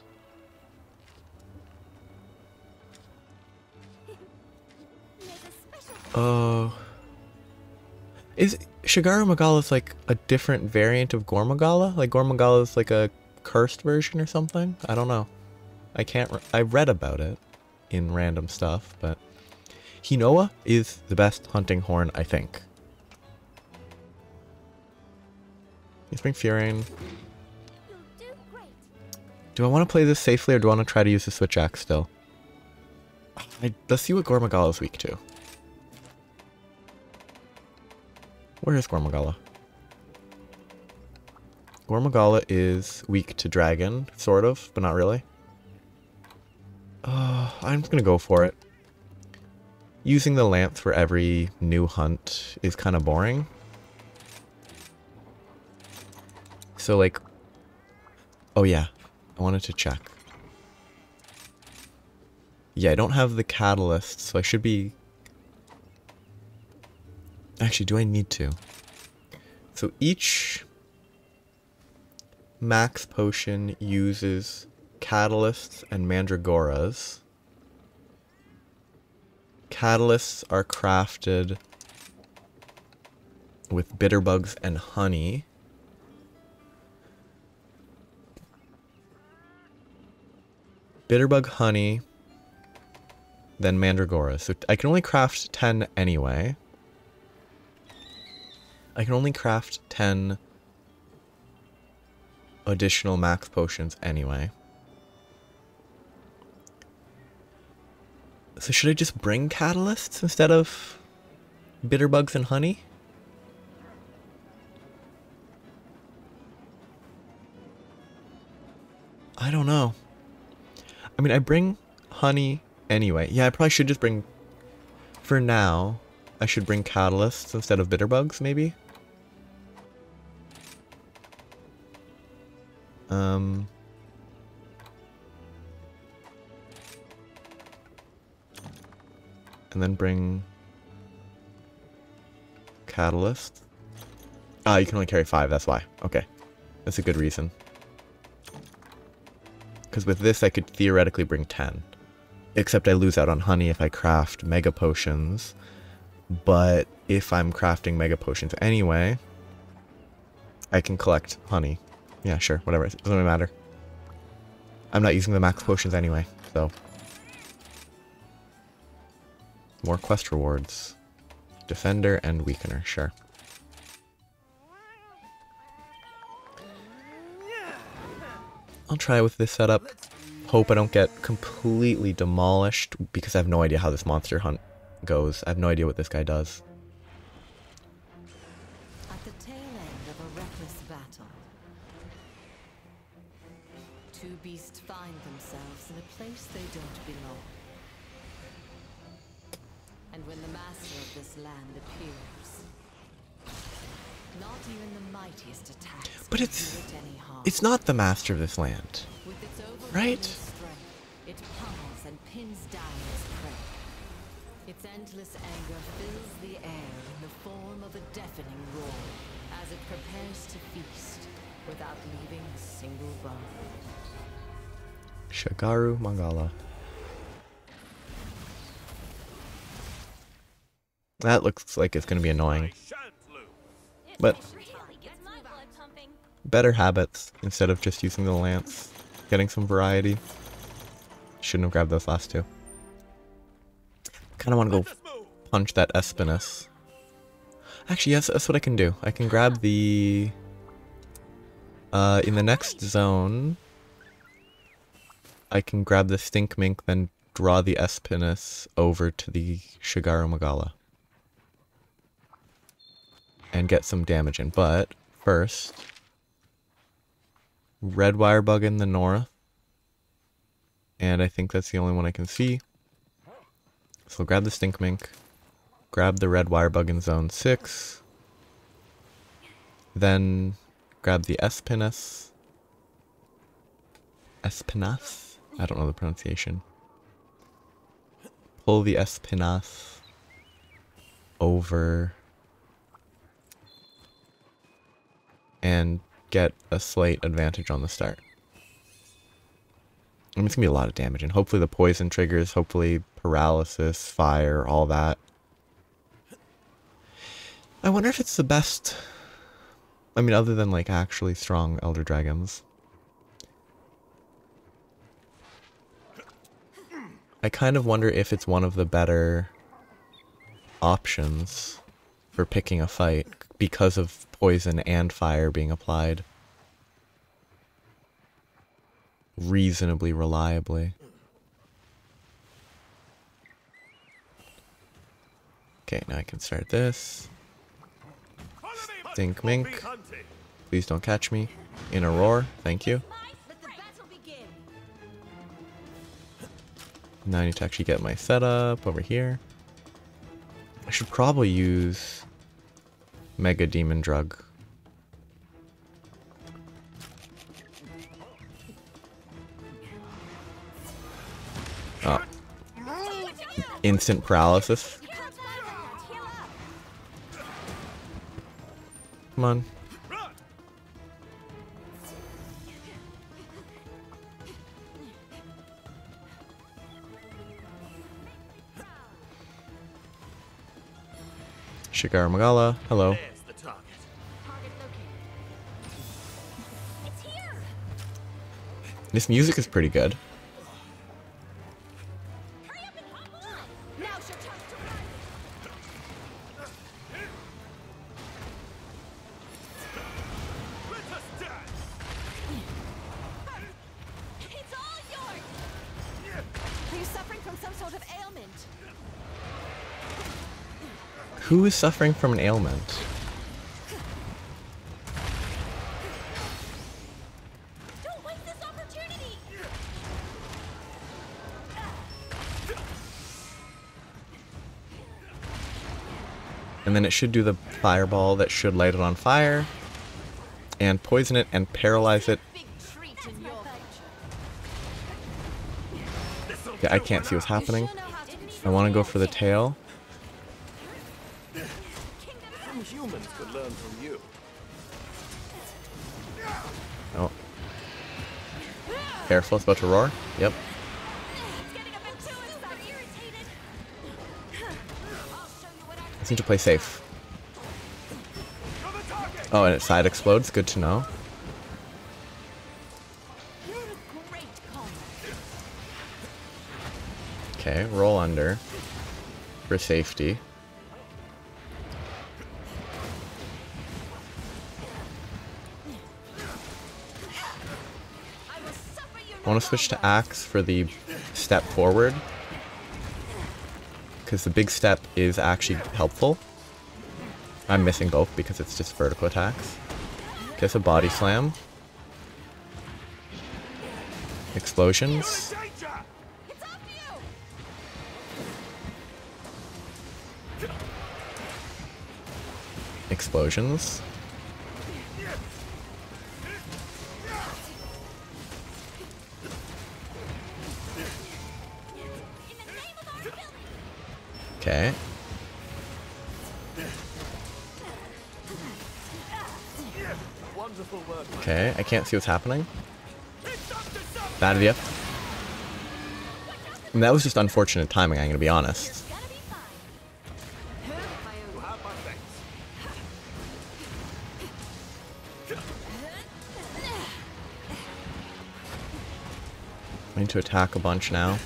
Oh. Is Shagaru Magala like a different variant of Gore Magala? Like Gore Magala is like a cursed version or something? I don't know. I can't. Re- I read about it in random stuff, but Hinoa is the best hunting horn, I think. Let's bring Fiorayne. Do. I want to play this safely or do I want to try to use the switch axe still? I, let's see what Gore Magala is weak to. Where is Gore Magala? Gormagala is weak to dragon, sort of, but not really. Uh, I'm just gonna go for it. Using the lance for every new hunt is kind of boring. So like, oh yeah, I wanted to check. Yeah, I don't have the catalyst, so I should be Actually, do I need to? So each max potion uses catalysts and mandragoras. Catalysts are crafted with bitterbugs and honey. Bitterbug honey, then mandragora. So I can only craft 10 anyway. I can only craft 10 additional max potions anyway. So should I just bring catalysts instead of bitter bugs and honey? I don't know. I mean, I bring honey anyway. Yeah, I probably should just bring... For now, I should bring catalysts instead of bitterbugs, maybe? Um... And then bring... Catalyst. Ah, you can only carry five, that's why. Okay. That's a good reason. Because with this, I could theoretically bring 10. Except I lose out on honey if I craft mega potions. But if I'm crafting mega potions anyway, I can collect honey. Yeah, sure, whatever. It doesn't really matter. I'm not using the max potions anyway, so. More quest rewards. Defender and Weakener, sure. I'll try with this setup. Hope I don't get completely demolished because I have no idea how this monster hunt goes. I have no idea what this guy does. Place they don't belong. And when the master of this land appears, not even the mightiest attacks But it's- it any harm. It's not the master of this land. With its Right? strength, it pummels and pins down its prey. Its endless anger fills the air in the form of a deafening roar as it prepares to feast without leaving a single bone. Shagaru Magala. That looks like it's going to be annoying. But better habits instead of just using the lance. Getting some variety. Shouldn't have grabbed those last two. Kind of want to go punch that Espinus. Actually, yes, that's what I can do. I can grab the... Uh, in the next zone, I can grab the Stink Mink, then draw the Espinus over to the Shigaru Magala. And get some damage in. But, first... Red Wire Bug in the north. And I think that's the only one I can see. So grab the Stink Mink. Grab the red wire bug in zone 6. Then grab the Espinus. Espinas? I don't know the pronunciation. Pull the Espinas over and get a slight advantage on the start. I mean, it's gonna be a lot of damage, and hopefully the poison triggers, hopefully paralysis, fire, all that. I wonder if it's the best. I mean, other than like actually strong Elder Dragons. I kind of wonder if it's one of the better options for picking a fight because of poison and fire being applied reasonably reliably. Okay, now I can start this. Stink Mink. Please don't catch me in a roar. Thank you. Now I need to actually get my setup over here. I should probably use Mega Demon Drug. Oh. Instant paralysis. Come on. Shigaru Magala, hello. This music is pretty good. Suffering from an ailment? Don't waste this opportunity! And then it should do the fireball that should light it on fire. And poison it and paralyze it. Big treat in your future. This'll Yeah, I can't see what's happening. Sure know how to be I want to go for the tail. Learn from you. Oh. Careful, it's about to roar. Yep. I seem to play safe. Oh, and its side explodes. Good to know. Okay, roll under. For safety. Want to switch to axe for the step forward. Because the big step is actually helpful. I'm missing both because it's just vertical attacks. Okay, a body slam. Explosions. Explosions. Okay. Okay, I can't see what's happening. Bad idea. And that was just unfortunate timing, I'm gonna be honest. I need to attack a bunch now.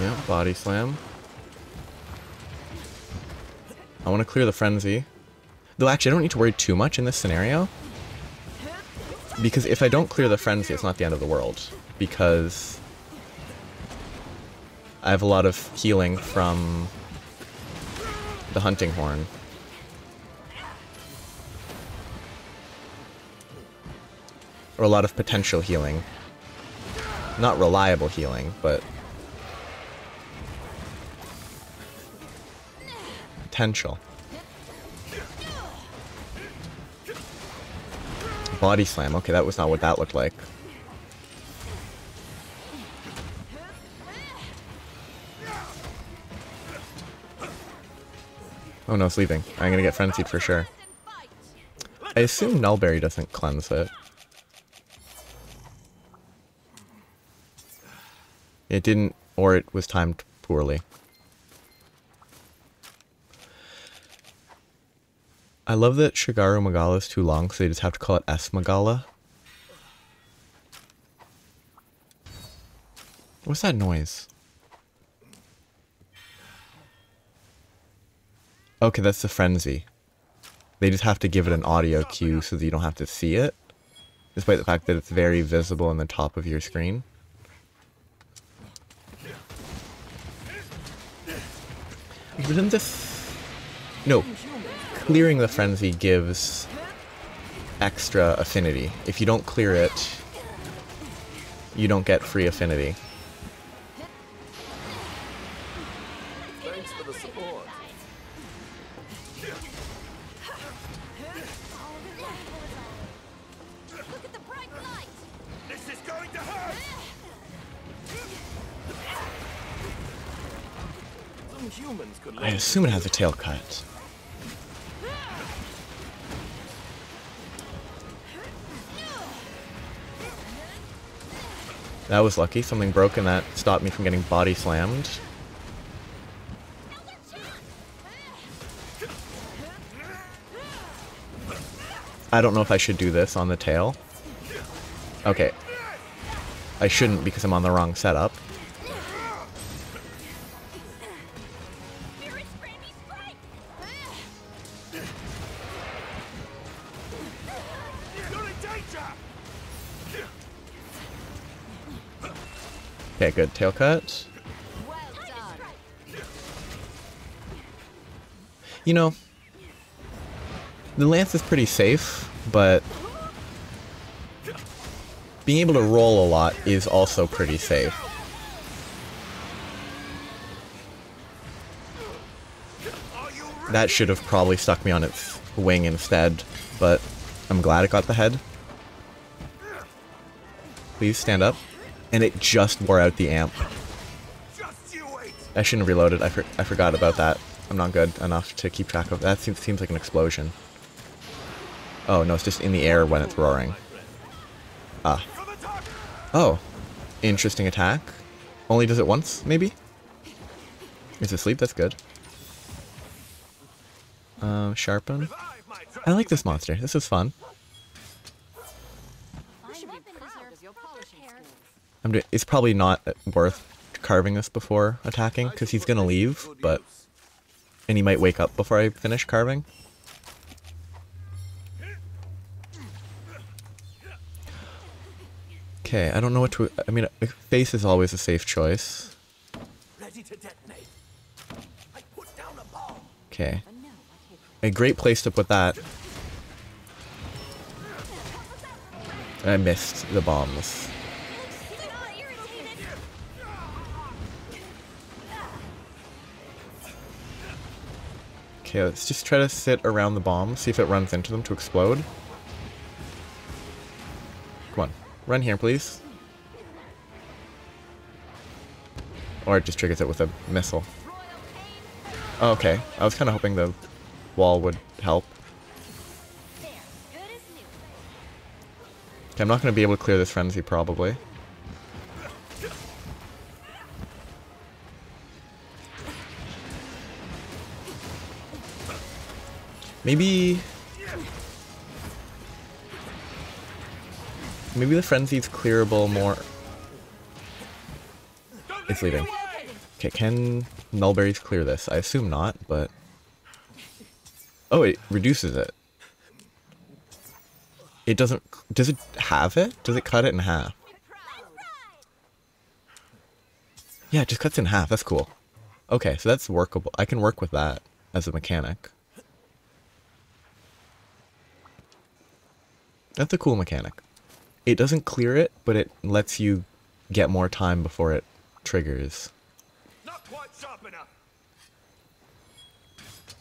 Yeah, body slam. I want to clear the frenzy. Though actually, I don't need to worry too much in this scenario. Because if I don't clear the frenzy, it's not the end of the world. Because I have a lot of healing from the hunting horn. Or a lot of potential healing. Not reliable healing, but potential. Body slam. Okay, that was not what that looked like. Oh no, sleeping. I'm gonna get frenzied for sure. I assume Nullberry doesn't cleanse it. It didn't, or it was timed poorly. I love that Shigaru Magala is too long, so they just have to call it S Magala. What's that noise? Okay, that's the frenzy. They just have to give it an audio cue so that you don't have to see it, despite the fact that it's very visible in the top of your screen. Isn't this... No. Clearing the frenzy gives extra affinity. If you don't clear it, you don't get free affinity. Thanks for the support. Look at the bright light! This is going to hurt! humans could I assume it has a tail cut. That was lucky. Something broke and that stopped me from getting body slammed. I don't know if I should do this on the tail. Okay. I shouldn't because I'm on the wrong setup. Good. Tail cut. You know, the lance is pretty safe, but being able to roll a lot is also pretty safe. That should have probably stuck me on its wing instead, but I'm glad it got the head. Please stand up. And it just wore out the amp. Just you wait! I shouldn't have reloaded. I, for I forgot about that. I'm not good enough to keep track of that. Seems, seems like an explosion. Oh, no, it's just in the air when it's roaring. Ah. From the top! Oh. Interesting attack. Only does it once, maybe? It's asleep, that's good. Um, sharpen. I like this monster. This is fun. Fine weapon deserves your polishing skills. It's probably not worth carving this before attacking, because he's gonna leave, but... And he might wake up before I finish carving. Okay, I don't know what to... I mean, a face is always a safe choice. To. Okay. A great place to put that. I missed the bombs. Okay, let's just try to sit around the bomb, see if it runs into them to explode. Come on, run here, please. Or it just triggers it with a missile. Okay, I was kind of hoping the wall would help. Okay, I'm not going to be able to clear this frenzy, probably. Maybe... Maybe the frenzy's clearable more... It's leaving. Okay, can Nullberries clear this? I assume not, but... Oh, it reduces it. It doesn't... Does it have it? Does it cut it in half? Yeah, it just cuts in half. That's cool. Okay, so that's workable. I can work with that as a mechanic. That's a cool mechanic. It doesn't clear it, but it lets you get more time before it triggers. Not quite sharp enough.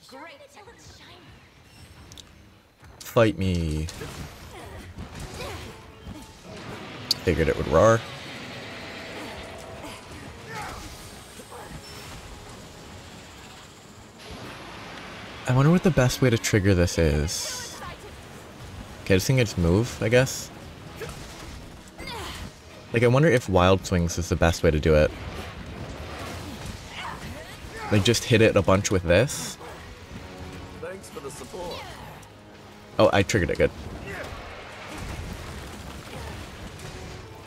Great until it's shiny. Fight me. Figured it would roar. I wonder what the best way to trigger this is. Okay, I just think I just move, I guess. Like, I wonder if Wild Swings is the best way to do it. Like, just hit it a bunch with this. Thanks for the support. Oh, I triggered it, good.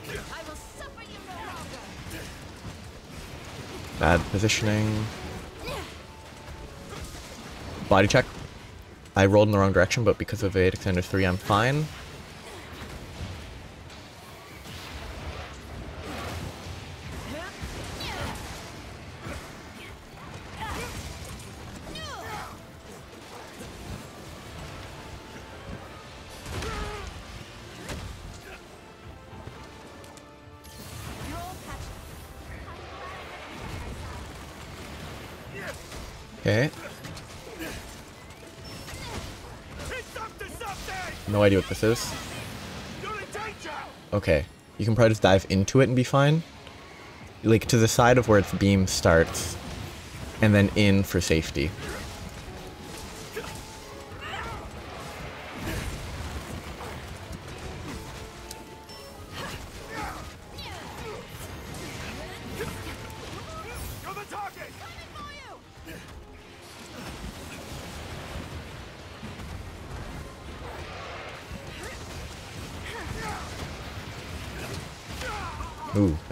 I will suffer you no! Bad positioning. Body check. I rolled in the wrong direction, but because of Evade Extender 3, I'm fine. No idea what this is. You're in danger! Okay. You can probably just dive into it and be fine. Like, to the side of where its beam starts. and then in for safety.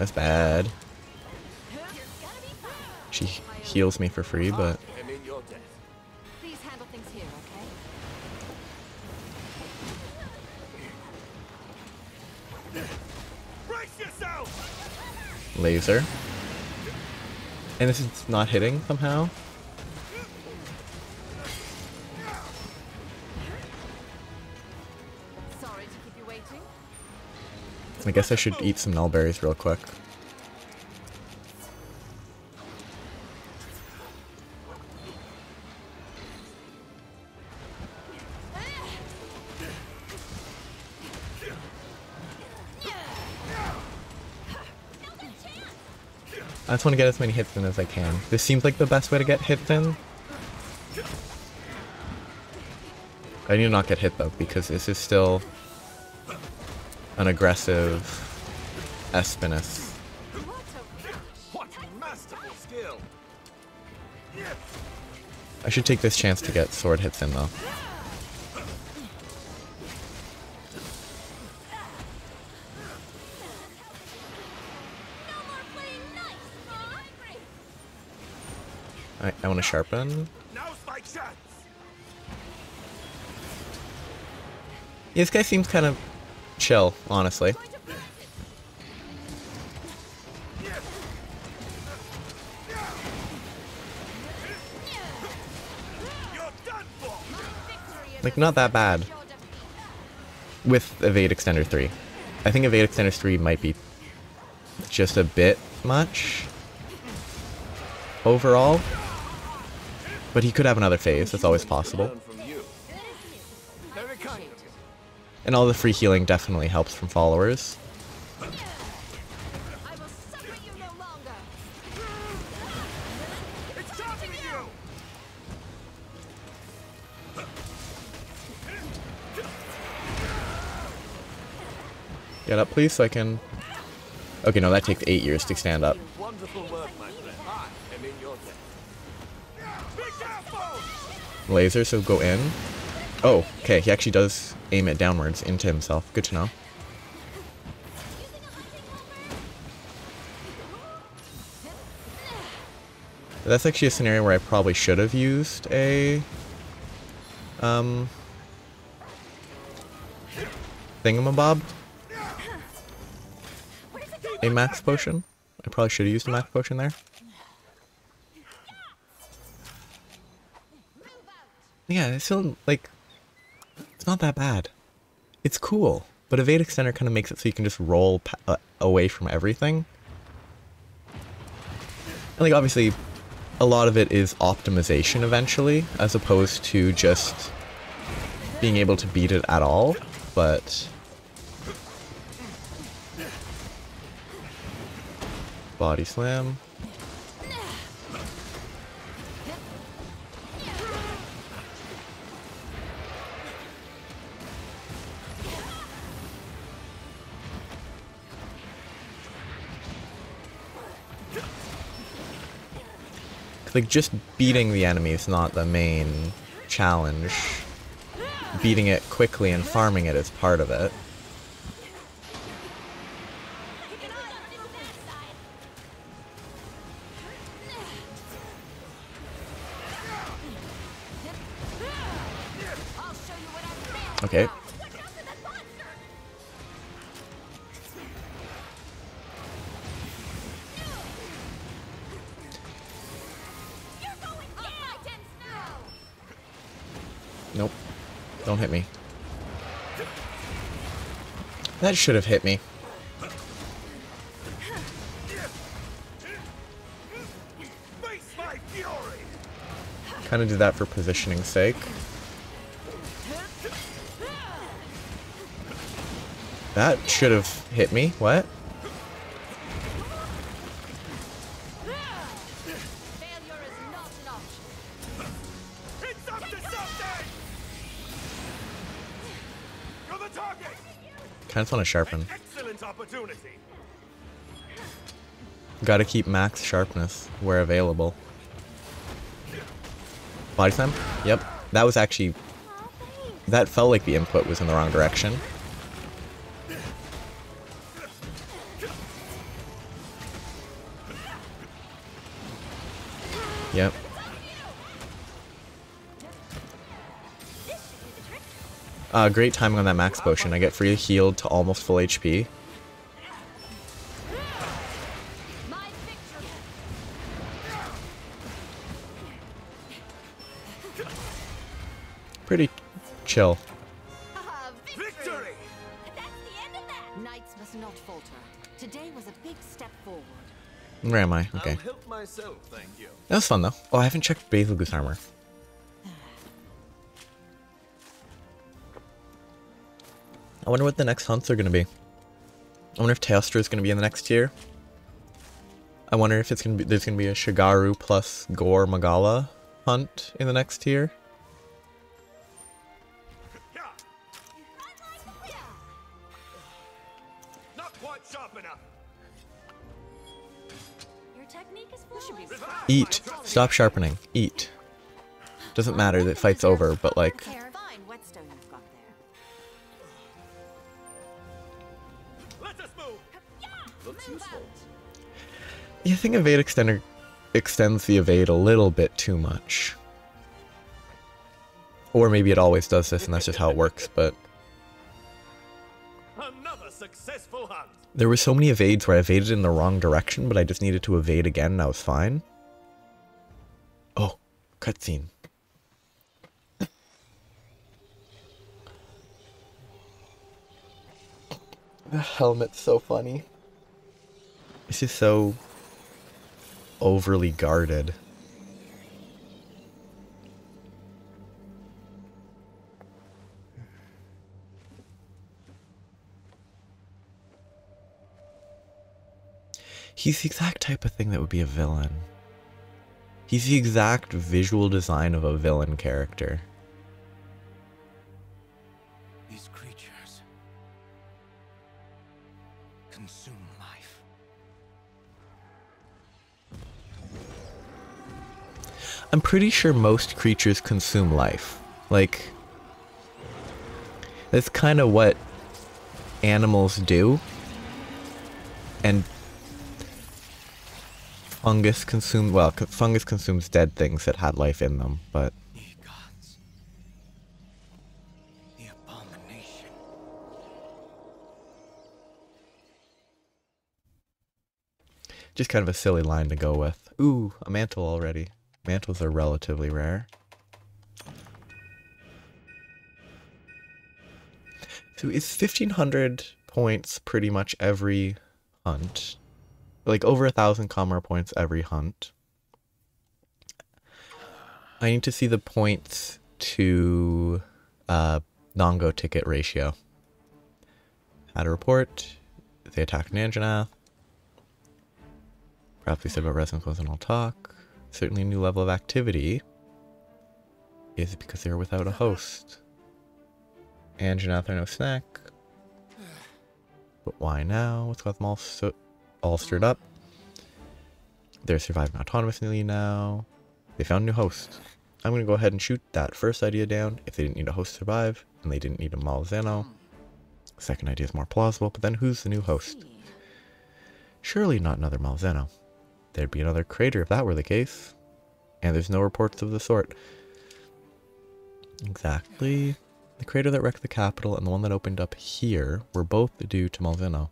That's bad. She heals me for free, but I'm in your debt. Please handle things here, okay? Brace yourself! laser. And this is not hitting somehow. I guess I should eat some nullberries real quick. I just want to get as many hits in as I can. This seems like the best way to get hits in. I need to not get hit though, because this is still an aggressive Espinus. I should take this chance to get sword hits in though. I, I want to sharpen. This guy seems kind of chill, honestly. Like, not that bad. With Evade Extender 3. I think Evade Extender 3 might be just a bit much overall. But he could have another phase, that's always possible. And all the free healing definitely helps from followers. I will suffer you no longer. It's charging you! Get up, please, so I can... Okay, no, that takes eight years to stand up. Wonderful work, my friend. I am in your debt. Be careful! Laser, so go in. Oh, okay, he actually does aim it downwards into himself. Good to know. That's actually a scenario where I probably should have used a um thingamabob. A max potion. I probably should have used a max potion there. Yeah, it's still like it's not that bad. It's cool, but a Evade Extender kind of makes it so you can just roll uh, away from everything. And like obviously, a lot of it is optimization eventually, as opposed to just being able to beat it at all. But body slam. Like just beating the enemy is not the main challenge. Beating it quickly and farming it is part of it. Okay. Don't hit me. That should have hit me. Kind of did that for positioning's sake. That should have hit me. What? Kinda just wanna sharpen. Excellent opportunity! Gotta keep max sharpness where available. Body slam? Yep. That was actually... That felt like the input was in the wrong direction. Uh, great timing on that max potion. I get free healed to almost full HP. Pretty chill. Victory. Victory! That's the end of that. Knights must not falter. Today was a big step forward. Where am I? Okay. Help myself, thank you. That was fun though. Oh, I haven't checked Bazelgeuse armor. I wonder what the next hunts are gonna be. I wonder if Teostra is gonna be in the next tier. I wonder if it's gonna be there's gonna be a Shigaru plus Gore Magala hunt in the next tier. Yeah. Not quite sharp enough. Your technique is flawless. Revive Eat. Stop sharpening. Eat. Doesn't matter that fight's over, but like you think evade extender extends the evade a little bit too much. Or maybe it always does this and that's just how it works, but Another successful hunt! There were so many evades where I evaded in the wrong direction, but I just needed to evade again and I was fine. Oh, cutscene. the helmet's so funny. It's just so overly guarded. He's the exact type of thing that would be a villain. He's the exact visual design of a villain character. I'm pretty sure most creatures consume life. Like, that's kind of what animals do. And fungus consumes, well, fungus consumes dead things that had life in them, but. Just kind of a silly line to go with. Ooh, a mantle already. Mantles are relatively rare. So is 1500 points pretty much every hunt? Like over a thousand comma points every hunt. I need to see the points to uh, non-go ticket ratio. Had a report. They attacked Nanjanath. Perhaps we said about Resident Close and I'll talk. Certainly a new level of activity. Is because they are without a host? Anjanath are not there, no snack. But why now? What's got them all, so, all stirred up? They're surviving autonomously now. They found new host. I'm gonna go ahead and shoot that first idea down if they didn't need a host to survive and they didn't need a Malzeno. Second idea is more plausible, but then who's the new host? Surely not another Malzeno. There'd be another crater if that were the case. And there's no reports of the sort. Exactly. The crater that wrecked the capital and the one that opened up here were both due to Malzeno.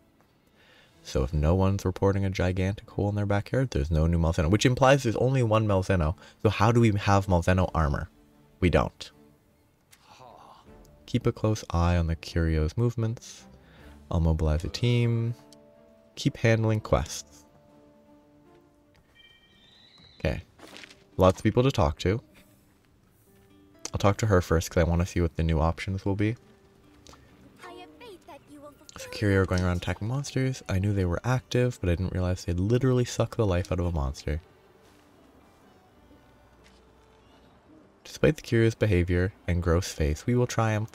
So if no one's reporting a gigantic hole in their backyard, there's no new Malzeno, which implies there's only one Malzeno. So how do we have Malzeno armor? We don't. Keep a close eye on the Qurio's movements. I'll mobilize a team. Keep handling quests. Lots of people to talk to. I'll talk to her first because I want to see what the new options will be. Qurio are going around attacking monsters. I knew they were active, but I didn't realize they'd literally suck the life out of a monster. Despite the Qurio's behavior and gross face, we will triumph.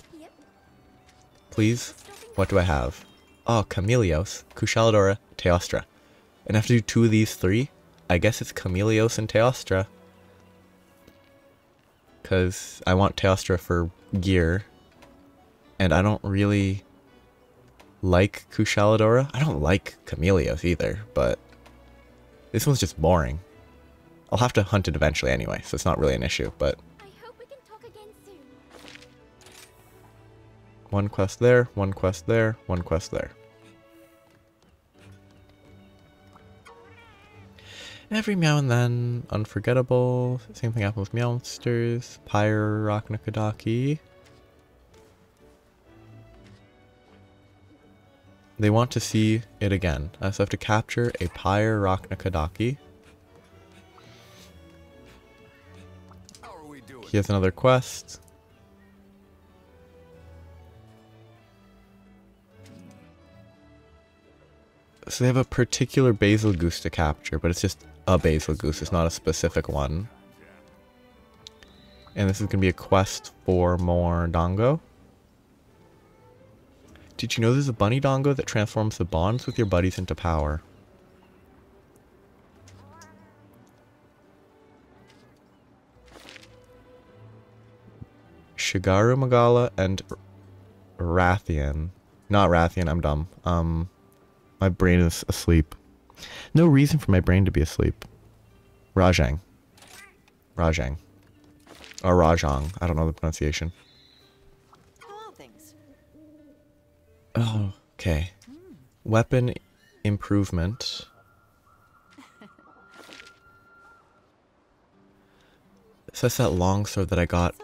Please? What do I have? Ah, oh, Chameleos, Kushala Daora, Teostra. And I have to do two of these three? I guess it's Chameleos and Teostra. Because I want Teostra for gear. And I don't really like Kushala Daora. I don't like Chameleos either, but this one's just boring. I'll have to hunt it eventually anyway, so it's not really an issue, but I hope we can talk again soon. one quest there, one quest there, one quest there. Every meow and then, unforgettable. Same thing happens with Meowsters, Pyre. They want to see it again. I also have to capture a Pyre? He has another quest. So they have a particular Bazelgeuse to capture, but it's just a Bazelgeuse. It's not a specific one. And this is going to be a quest for more dango. Did you know there's a bunny dango that transforms the bonds with your buddies into power? Shigaru Magala and Rathian. Not Rathian, I'm dumb. Um, my brain is asleep. No reason for my brain to be asleep. Rajang. Rajang. Or Rajang. I don't know the pronunciation. Oh, okay. Weapon improvement. So that's that long sword that I got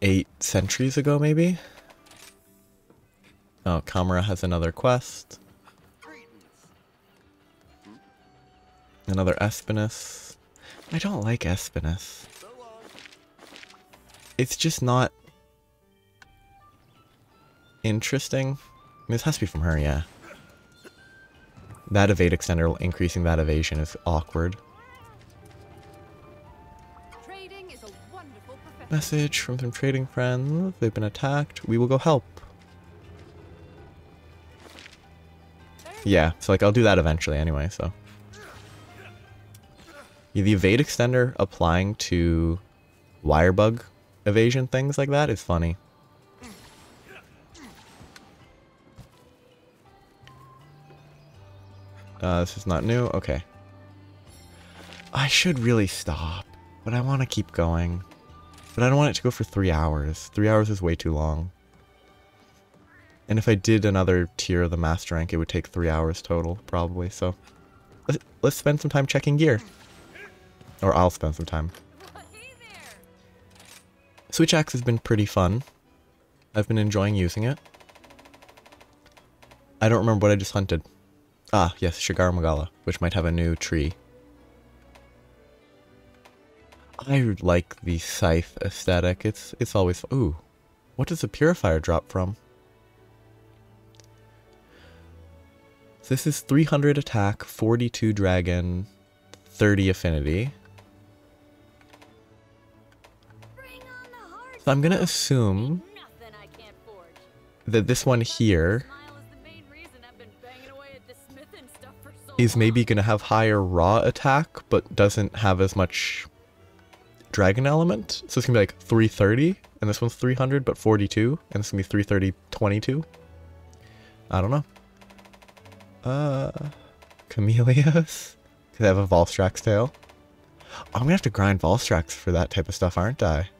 eight centuries ago, maybe? Oh, Kamara has another quest. Another Espinus. I don't like Espinus. It's just not interesting. I mean, this has to be from her, yeah. That evade extender increasing that evasion is awkward. Trading is a wonderful. Message from some trading friends. They've been attacked. We will go help. Yeah, so like I'll do that eventually anyway, so. The evade extender applying to wirebug evasion things like that is funny. Uh, this is not new. Okay. I should really stop, but I want to keep going. But I don't want it to go for three hours. Three hours is way too long. And if I did another tier of the master rank, it would take three hours total, probably. So let's, let's spend some time checking gear. Or I'll spend some time. Switch Axe has been pretty fun. I've been enjoying using it. I don't remember what I just hunted. Ah, yes, Shigar Magala, which might have a new tree. I like the scythe aesthetic. It's it's always ooh. What does the purifier drop from? This is 300 attack, 42 dragon, 30 affinity. So I'm assume I can't forge. that this one here is maybe going to have higher raw attack, but doesn't have as much dragon element. So it's going to be like 330, and this one's 300, but 42, and it's going to be 330, 22. I don't know. Uh, Chameleos? Because I have a Valstrax tail. I'm going to have to grind Valstrax for that type of stuff, aren't I?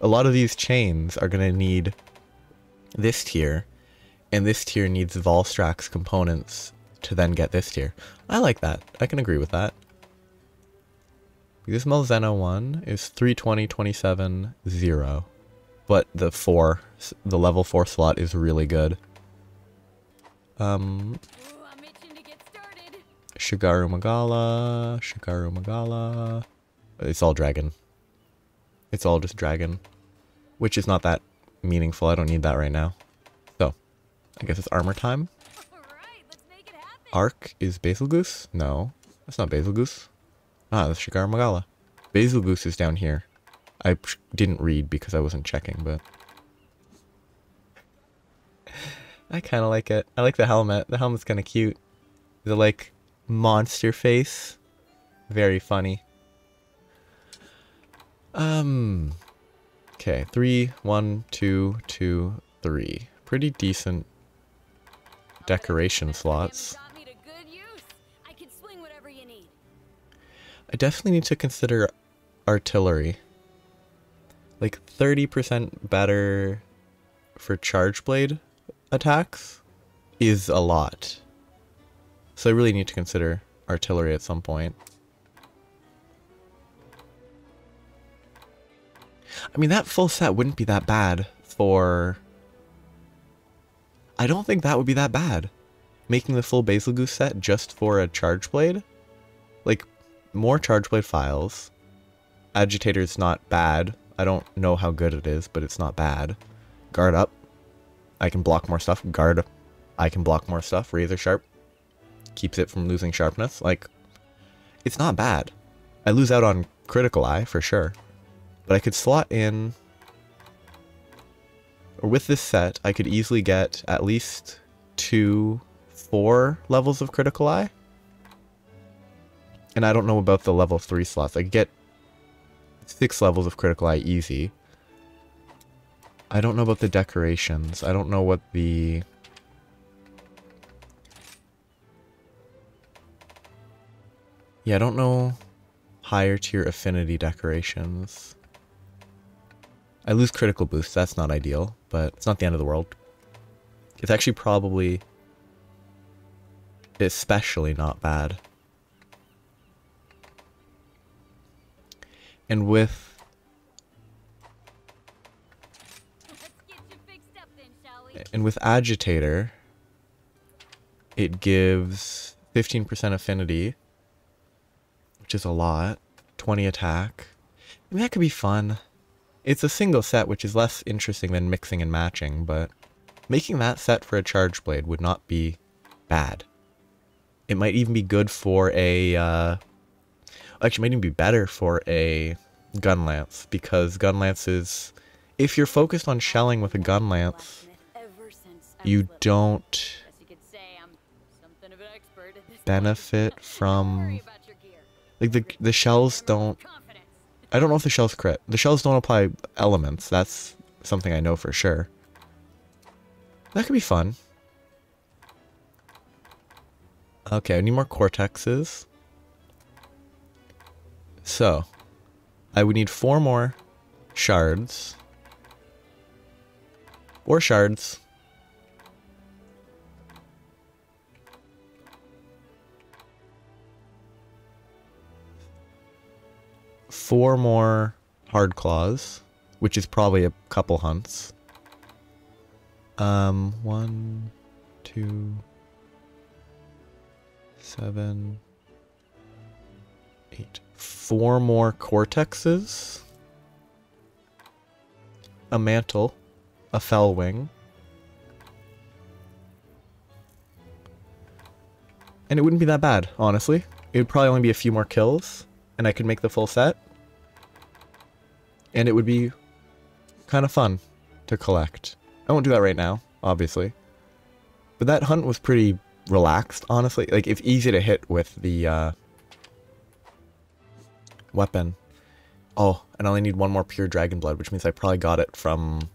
A lot of these chains are going to need this tier, and this tier needs Valstrax components to then get this tier. I like that. I can agree with that. This Malzeno one is 320, 27, 0. But the 4, the level 4 slot is really good. Um, Ooh, I'm itching to get started. Shigaru Magala, Shigaru Magala. It's all dragon. It's all just dragon. Which is not that meaningful. I don't need that right now. So, I guess it's armor time. All right, let's make it happen. Arc is Bazelgeuse? No, that's not Bazelgeuse. Ah, that's Shagaru Magala. Bazelgeuse is down here. I didn't read because I wasn't checking, but I kind of like it. I like the helmet. The helmet's kind of cute. The like monster face. Very funny. Um. Okay, three, one, two, two, three. Pretty decent decoration slots. Got me to good use. I can swing whatever you need. I definitely need to consider artillery. Like 30% better for charge blade attacks is a lot. So I really need to consider artillery at some point. I mean, that full set wouldn't be that bad for... I don't think that would be that bad. Making the full Bazelgeuse set just for a charge blade? Like, more charge blade phials. Agitator's not bad. I don't know how good it is, but it's not bad. Guard up. I can block more stuff. Guard. up. I can block more stuff. Razor sharp. Keeps it from losing sharpness. Like, it's not bad. I lose out on critical eye for sure. But I could slot in... Or with this set, I could easily get at least two, four levels of critical eye. And I don't know about the level 3 slots. I could get six levels of critical eye easy. I don't know about the decorations. I don't know what the... Yeah, I don't know higher tier affinity decorations. I lose critical boost. That's not ideal, but it's not the end of the world. It's actually probably especially not bad. And with and with agitator, it gives 15% affinity, which is a lot. 20 attack. I mean, that could be fun. It's a single set, which is less interesting than mixing and matching, but making that set for a charge blade would not be bad. It might even be good for a, uh, actually, might even be better for a gun lance, because gun lance is, if you're focused on shelling with a gun lance, you don't benefit from like the the shells don't. I don't know if the shells crit. The shells don't apply elements. That's something I know for sure. That could be fun. Okay, I need more cortexes. So, I would need four more shards. Or shards. Four more hard claws, which is probably a couple hunts. Um, one, two, seven, eight. Four more cortexes, a mantle, a fell wing, and it wouldn't be that bad, honestly. It would probably only be a few more kills, and I could make the full set. And it would be kind of fun to collect. I won't do that right now, obviously. But that hunt was pretty relaxed, honestly. Like, it's easy to hit with the uh, weapon. Oh, and I only need one more pure dragon blood, which means I probably got it from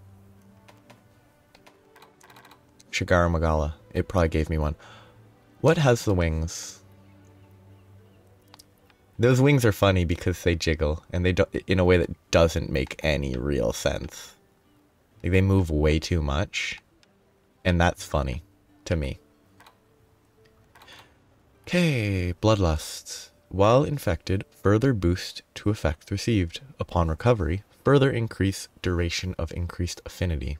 Shagaru Magala. It probably gave me one. What has the wings? Those wings are funny because they jiggle and they don't in a way that doesn't make any real sense. Like they move way too much, and that's funny to me. Okay, bloodlust. While infected, further boost to effects received. Upon recovery, further increase duration of increased affinity.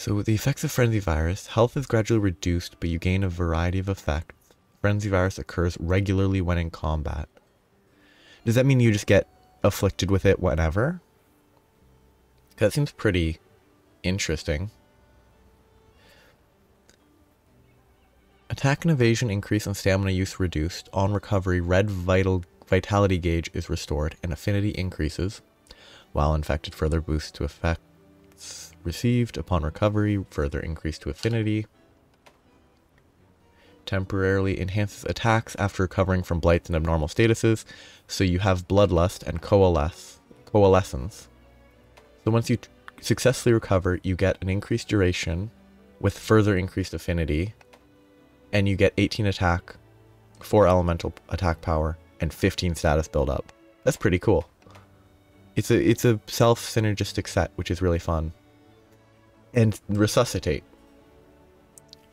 So with the effects of Frenzy Virus, health is gradually reduced, but you gain a variety of effects. Frenzy Virus occurs regularly when in combat. Does that mean you just get afflicted with it whenever? That seems pretty interesting. Attack and evasion increase and stamina use reduced. On recovery, red vital vitality gauge is restored and affinity increases. While infected, further boosts to effects stats received upon recovery further increase to affinity. Temporarily enhances attacks after recovering from blights and abnormal statuses, so you have Bloodlust and Coalesce, Coalescence. So once you successfully recover, you get an increased duration with further increased affinity, and you get 18 attack, 4 elemental attack power, and 15 status build up. That's pretty cool. It's a it's a self synergistic set, which is really fun. And resuscitate.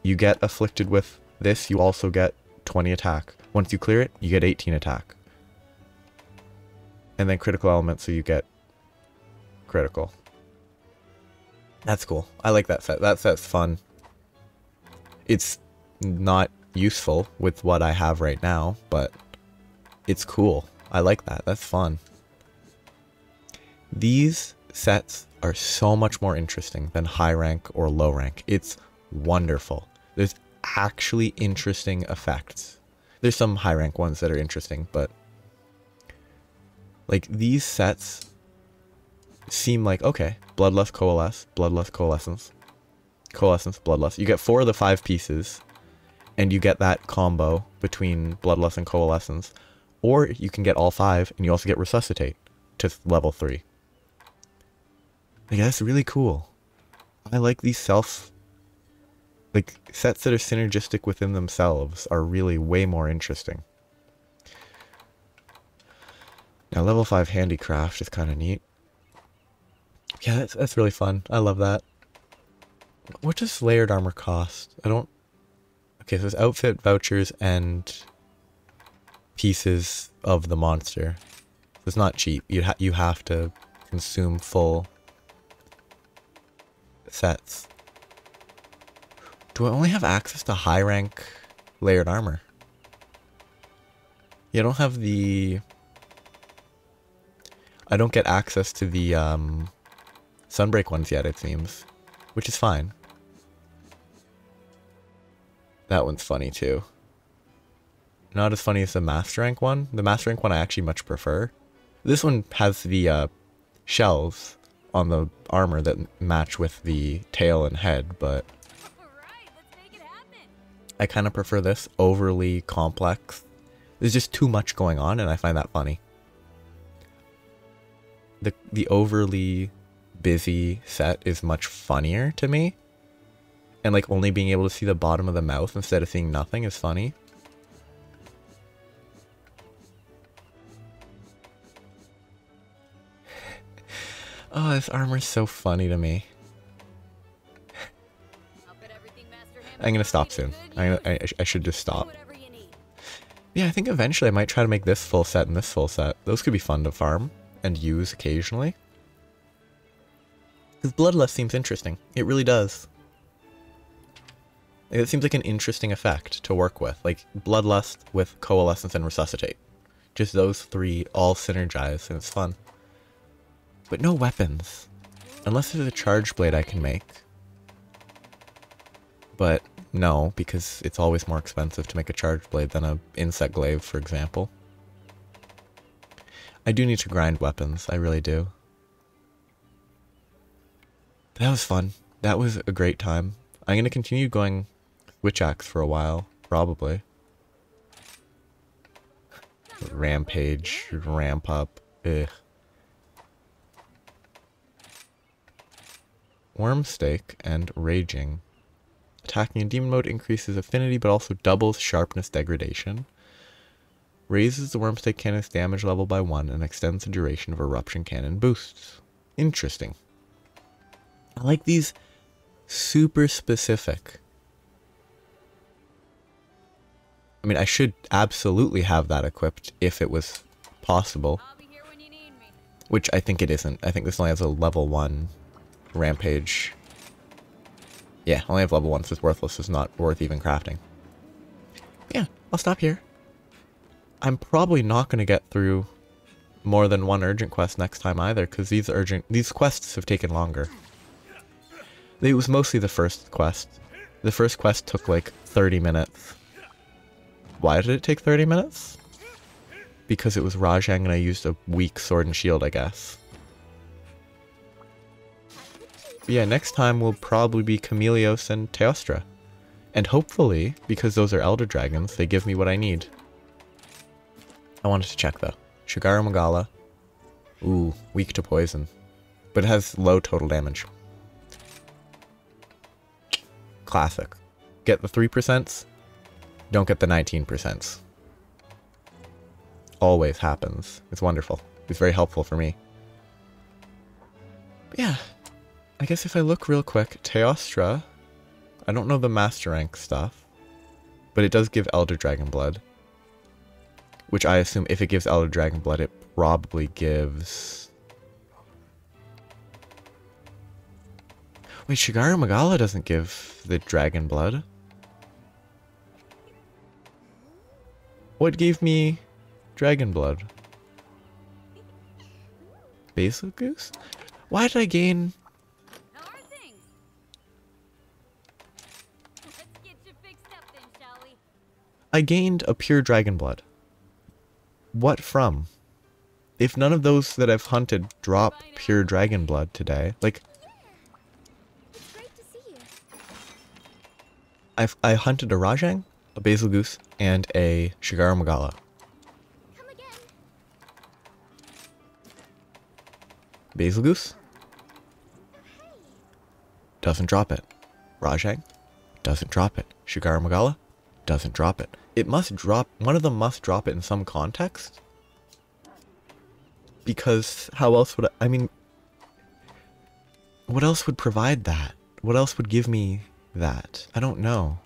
You get afflicted with this, you also get 20 attack. Once you clear it, you get 18 attack. And then critical element, so you get critical. That's cool. I like that set. That set's fun. It's not useful with what I have right now, but it's cool. I like that. That's fun. These sets are so much more interesting than high rank or low rank. It's wonderful. There's actually interesting effects. There's some high rank ones that are interesting, but like these sets seem like okay, bloodlust coalesce, bloodlust coalescence, coalescence, bloodlust. You get four of the five pieces, and you get that combo between bloodlust and coalescence, or you can get all five, and you also get resuscitate to level three. Like that's really cool. I like these self like sets that are synergistic within themselves are really way more interesting. Now level 5 handicraft is kind of neat. Yeah, that's, that's really fun. I love that. What does layered armor cost? I don't... Okay, so it's outfit, vouchers, and pieces of the monster. So It's not cheap. You, ha you have to consume full sets. Do I only have access to high rank layered armor? Yeah, I don't have the... I don't get access to the um, Sunbreak ones yet, it seems. Which is fine. That one's funny too. Not as funny as the Master Rank one. The Master Rank one I actually much prefer. This one has the uh, shells on the armor that match with the tail and head, but Alright, let's make it happen. I kind of prefer this overly complex. There's just too much going on, and I find that funny. The the overly busy set is much funnier to me, and like only being able to see the bottom of the mouth instead of seeing nothing is funny. Oh, this armor's so funny to me. I'm gonna stop soon. I, I should just stop. Yeah, I think eventually I might try to make this full set and this full set. Those could be fun to farm and use occasionally. Because Bloodlust seems interesting. It really does. It seems like an interesting effect to work with. Like Bloodlust with Coalescence and Resuscitate. Just those three all synergize and it's fun. But no weapons. Unless there's a charge blade I can make. But no, because it's always more expensive to make a charge blade than a insect glaive, for example. I do need to grind weapons, I really do. That was fun. That was a great time. I'm gonna continue going Switch Axe for a while, probably. Rampage, ramp up, ugh. Wyrmstake and Raging. Attacking in demon mode increases affinity but also doubles sharpness degradation. Raises the worm Wyrmstake cannon's damage level by 1 and extends the duration of Eruption Cannon boosts. Interesting. I like these super specific. I mean, I should absolutely have that equipped if it was possible, I'll be here when you need me. which I think it isn't. I think this only has a level 1 rampage. Yeah, only have level 1, so it's worthless. It's not worth even crafting. Yeah, I'll stop here. I'm probably not going to get through more than one urgent quest next time either, because these urgent these quests have taken longer. It was mostly the first quest. The first quest took like 30 minutes. Why did it take 30 minutes? Because it was Rajang and I used a weak sword and shield, I guess. Yeah, next time will probably be Chameleos and Teostra. And hopefully, because those are Elder Dragons, they give me what I need. I wanted to check though. Shagaru Magala. Ooh, weak to poison. But it has low total damage. Classic. Get the 3%, don't get the 19%. Always happens. It's wonderful. It's very helpful for me. But yeah, I guess if I look real quick, Teostra, I don't know the Master Rank stuff, but it does give Elder Dragon Blood. Which I assume if it gives Elder Dragon Blood, it probably gives... Wait, Shagaru Magala doesn't give the Dragon Blood. What gave me Dragon Blood? Bazelgeuse? Why did I gain... I gained a pure Dragon Blood. What from? If none of those that I've hunted drop pure Dragon Blood today, like. I've, I hunted a Rajang, a Bazelgeuse, and a Shagaru Magala. Bazelgeuse? Doesn't drop it. Rajang? Doesn't drop it. Shagaru Magala? Doesn't drop it. It must drop, one of them must drop it in some context. Because how else would I, I mean, what else would provide that? What else would give me that? I don't know.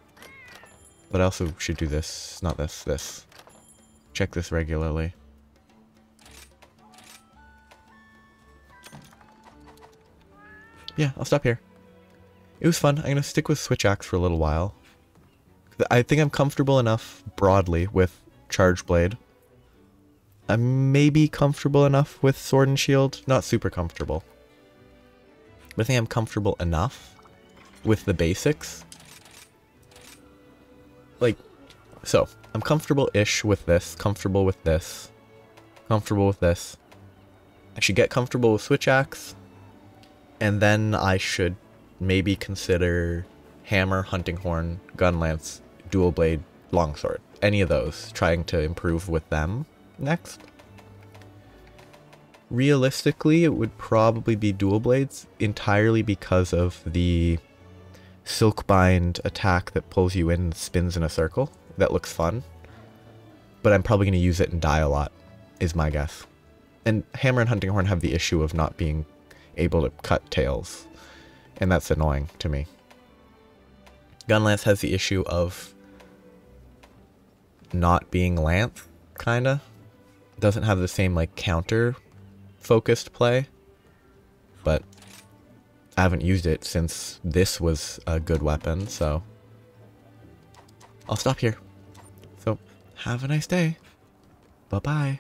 But I also should do this, not this, this. Check this regularly. Yeah, I'll stop here. It was fun. I'm going to stick with Switch Axe for a little while. I think I'm comfortable enough broadly with Charge Blade. I'm maybe comfortable enough with Sword and Shield. Not super comfortable. But I think I'm comfortable enough with the basics. Like, so, I'm comfortable-ish with this, comfortable with this, comfortable with this. I should get comfortable with Switch Axe, and then I should maybe consider Hammer, Hunting Horn, Gun Lance, Dual Blade, Longsword. Any of those, trying to improve with them next. Realistically, it would probably be Dual Blades entirely because of the Silkbind attack that pulls you in and spins in a circle. That looks fun. But I'm probably going to use it and die a lot, is my guess. And Hammer and Hunting Horn have the issue of not being able to cut tails. And that's annoying to me. Gunlance has the issue of not being Lance, kinda. Doesn't have the same like counter focused play. But I haven't used it since this was a good weapon, so I'll stop here. So have a nice day. Bye bye.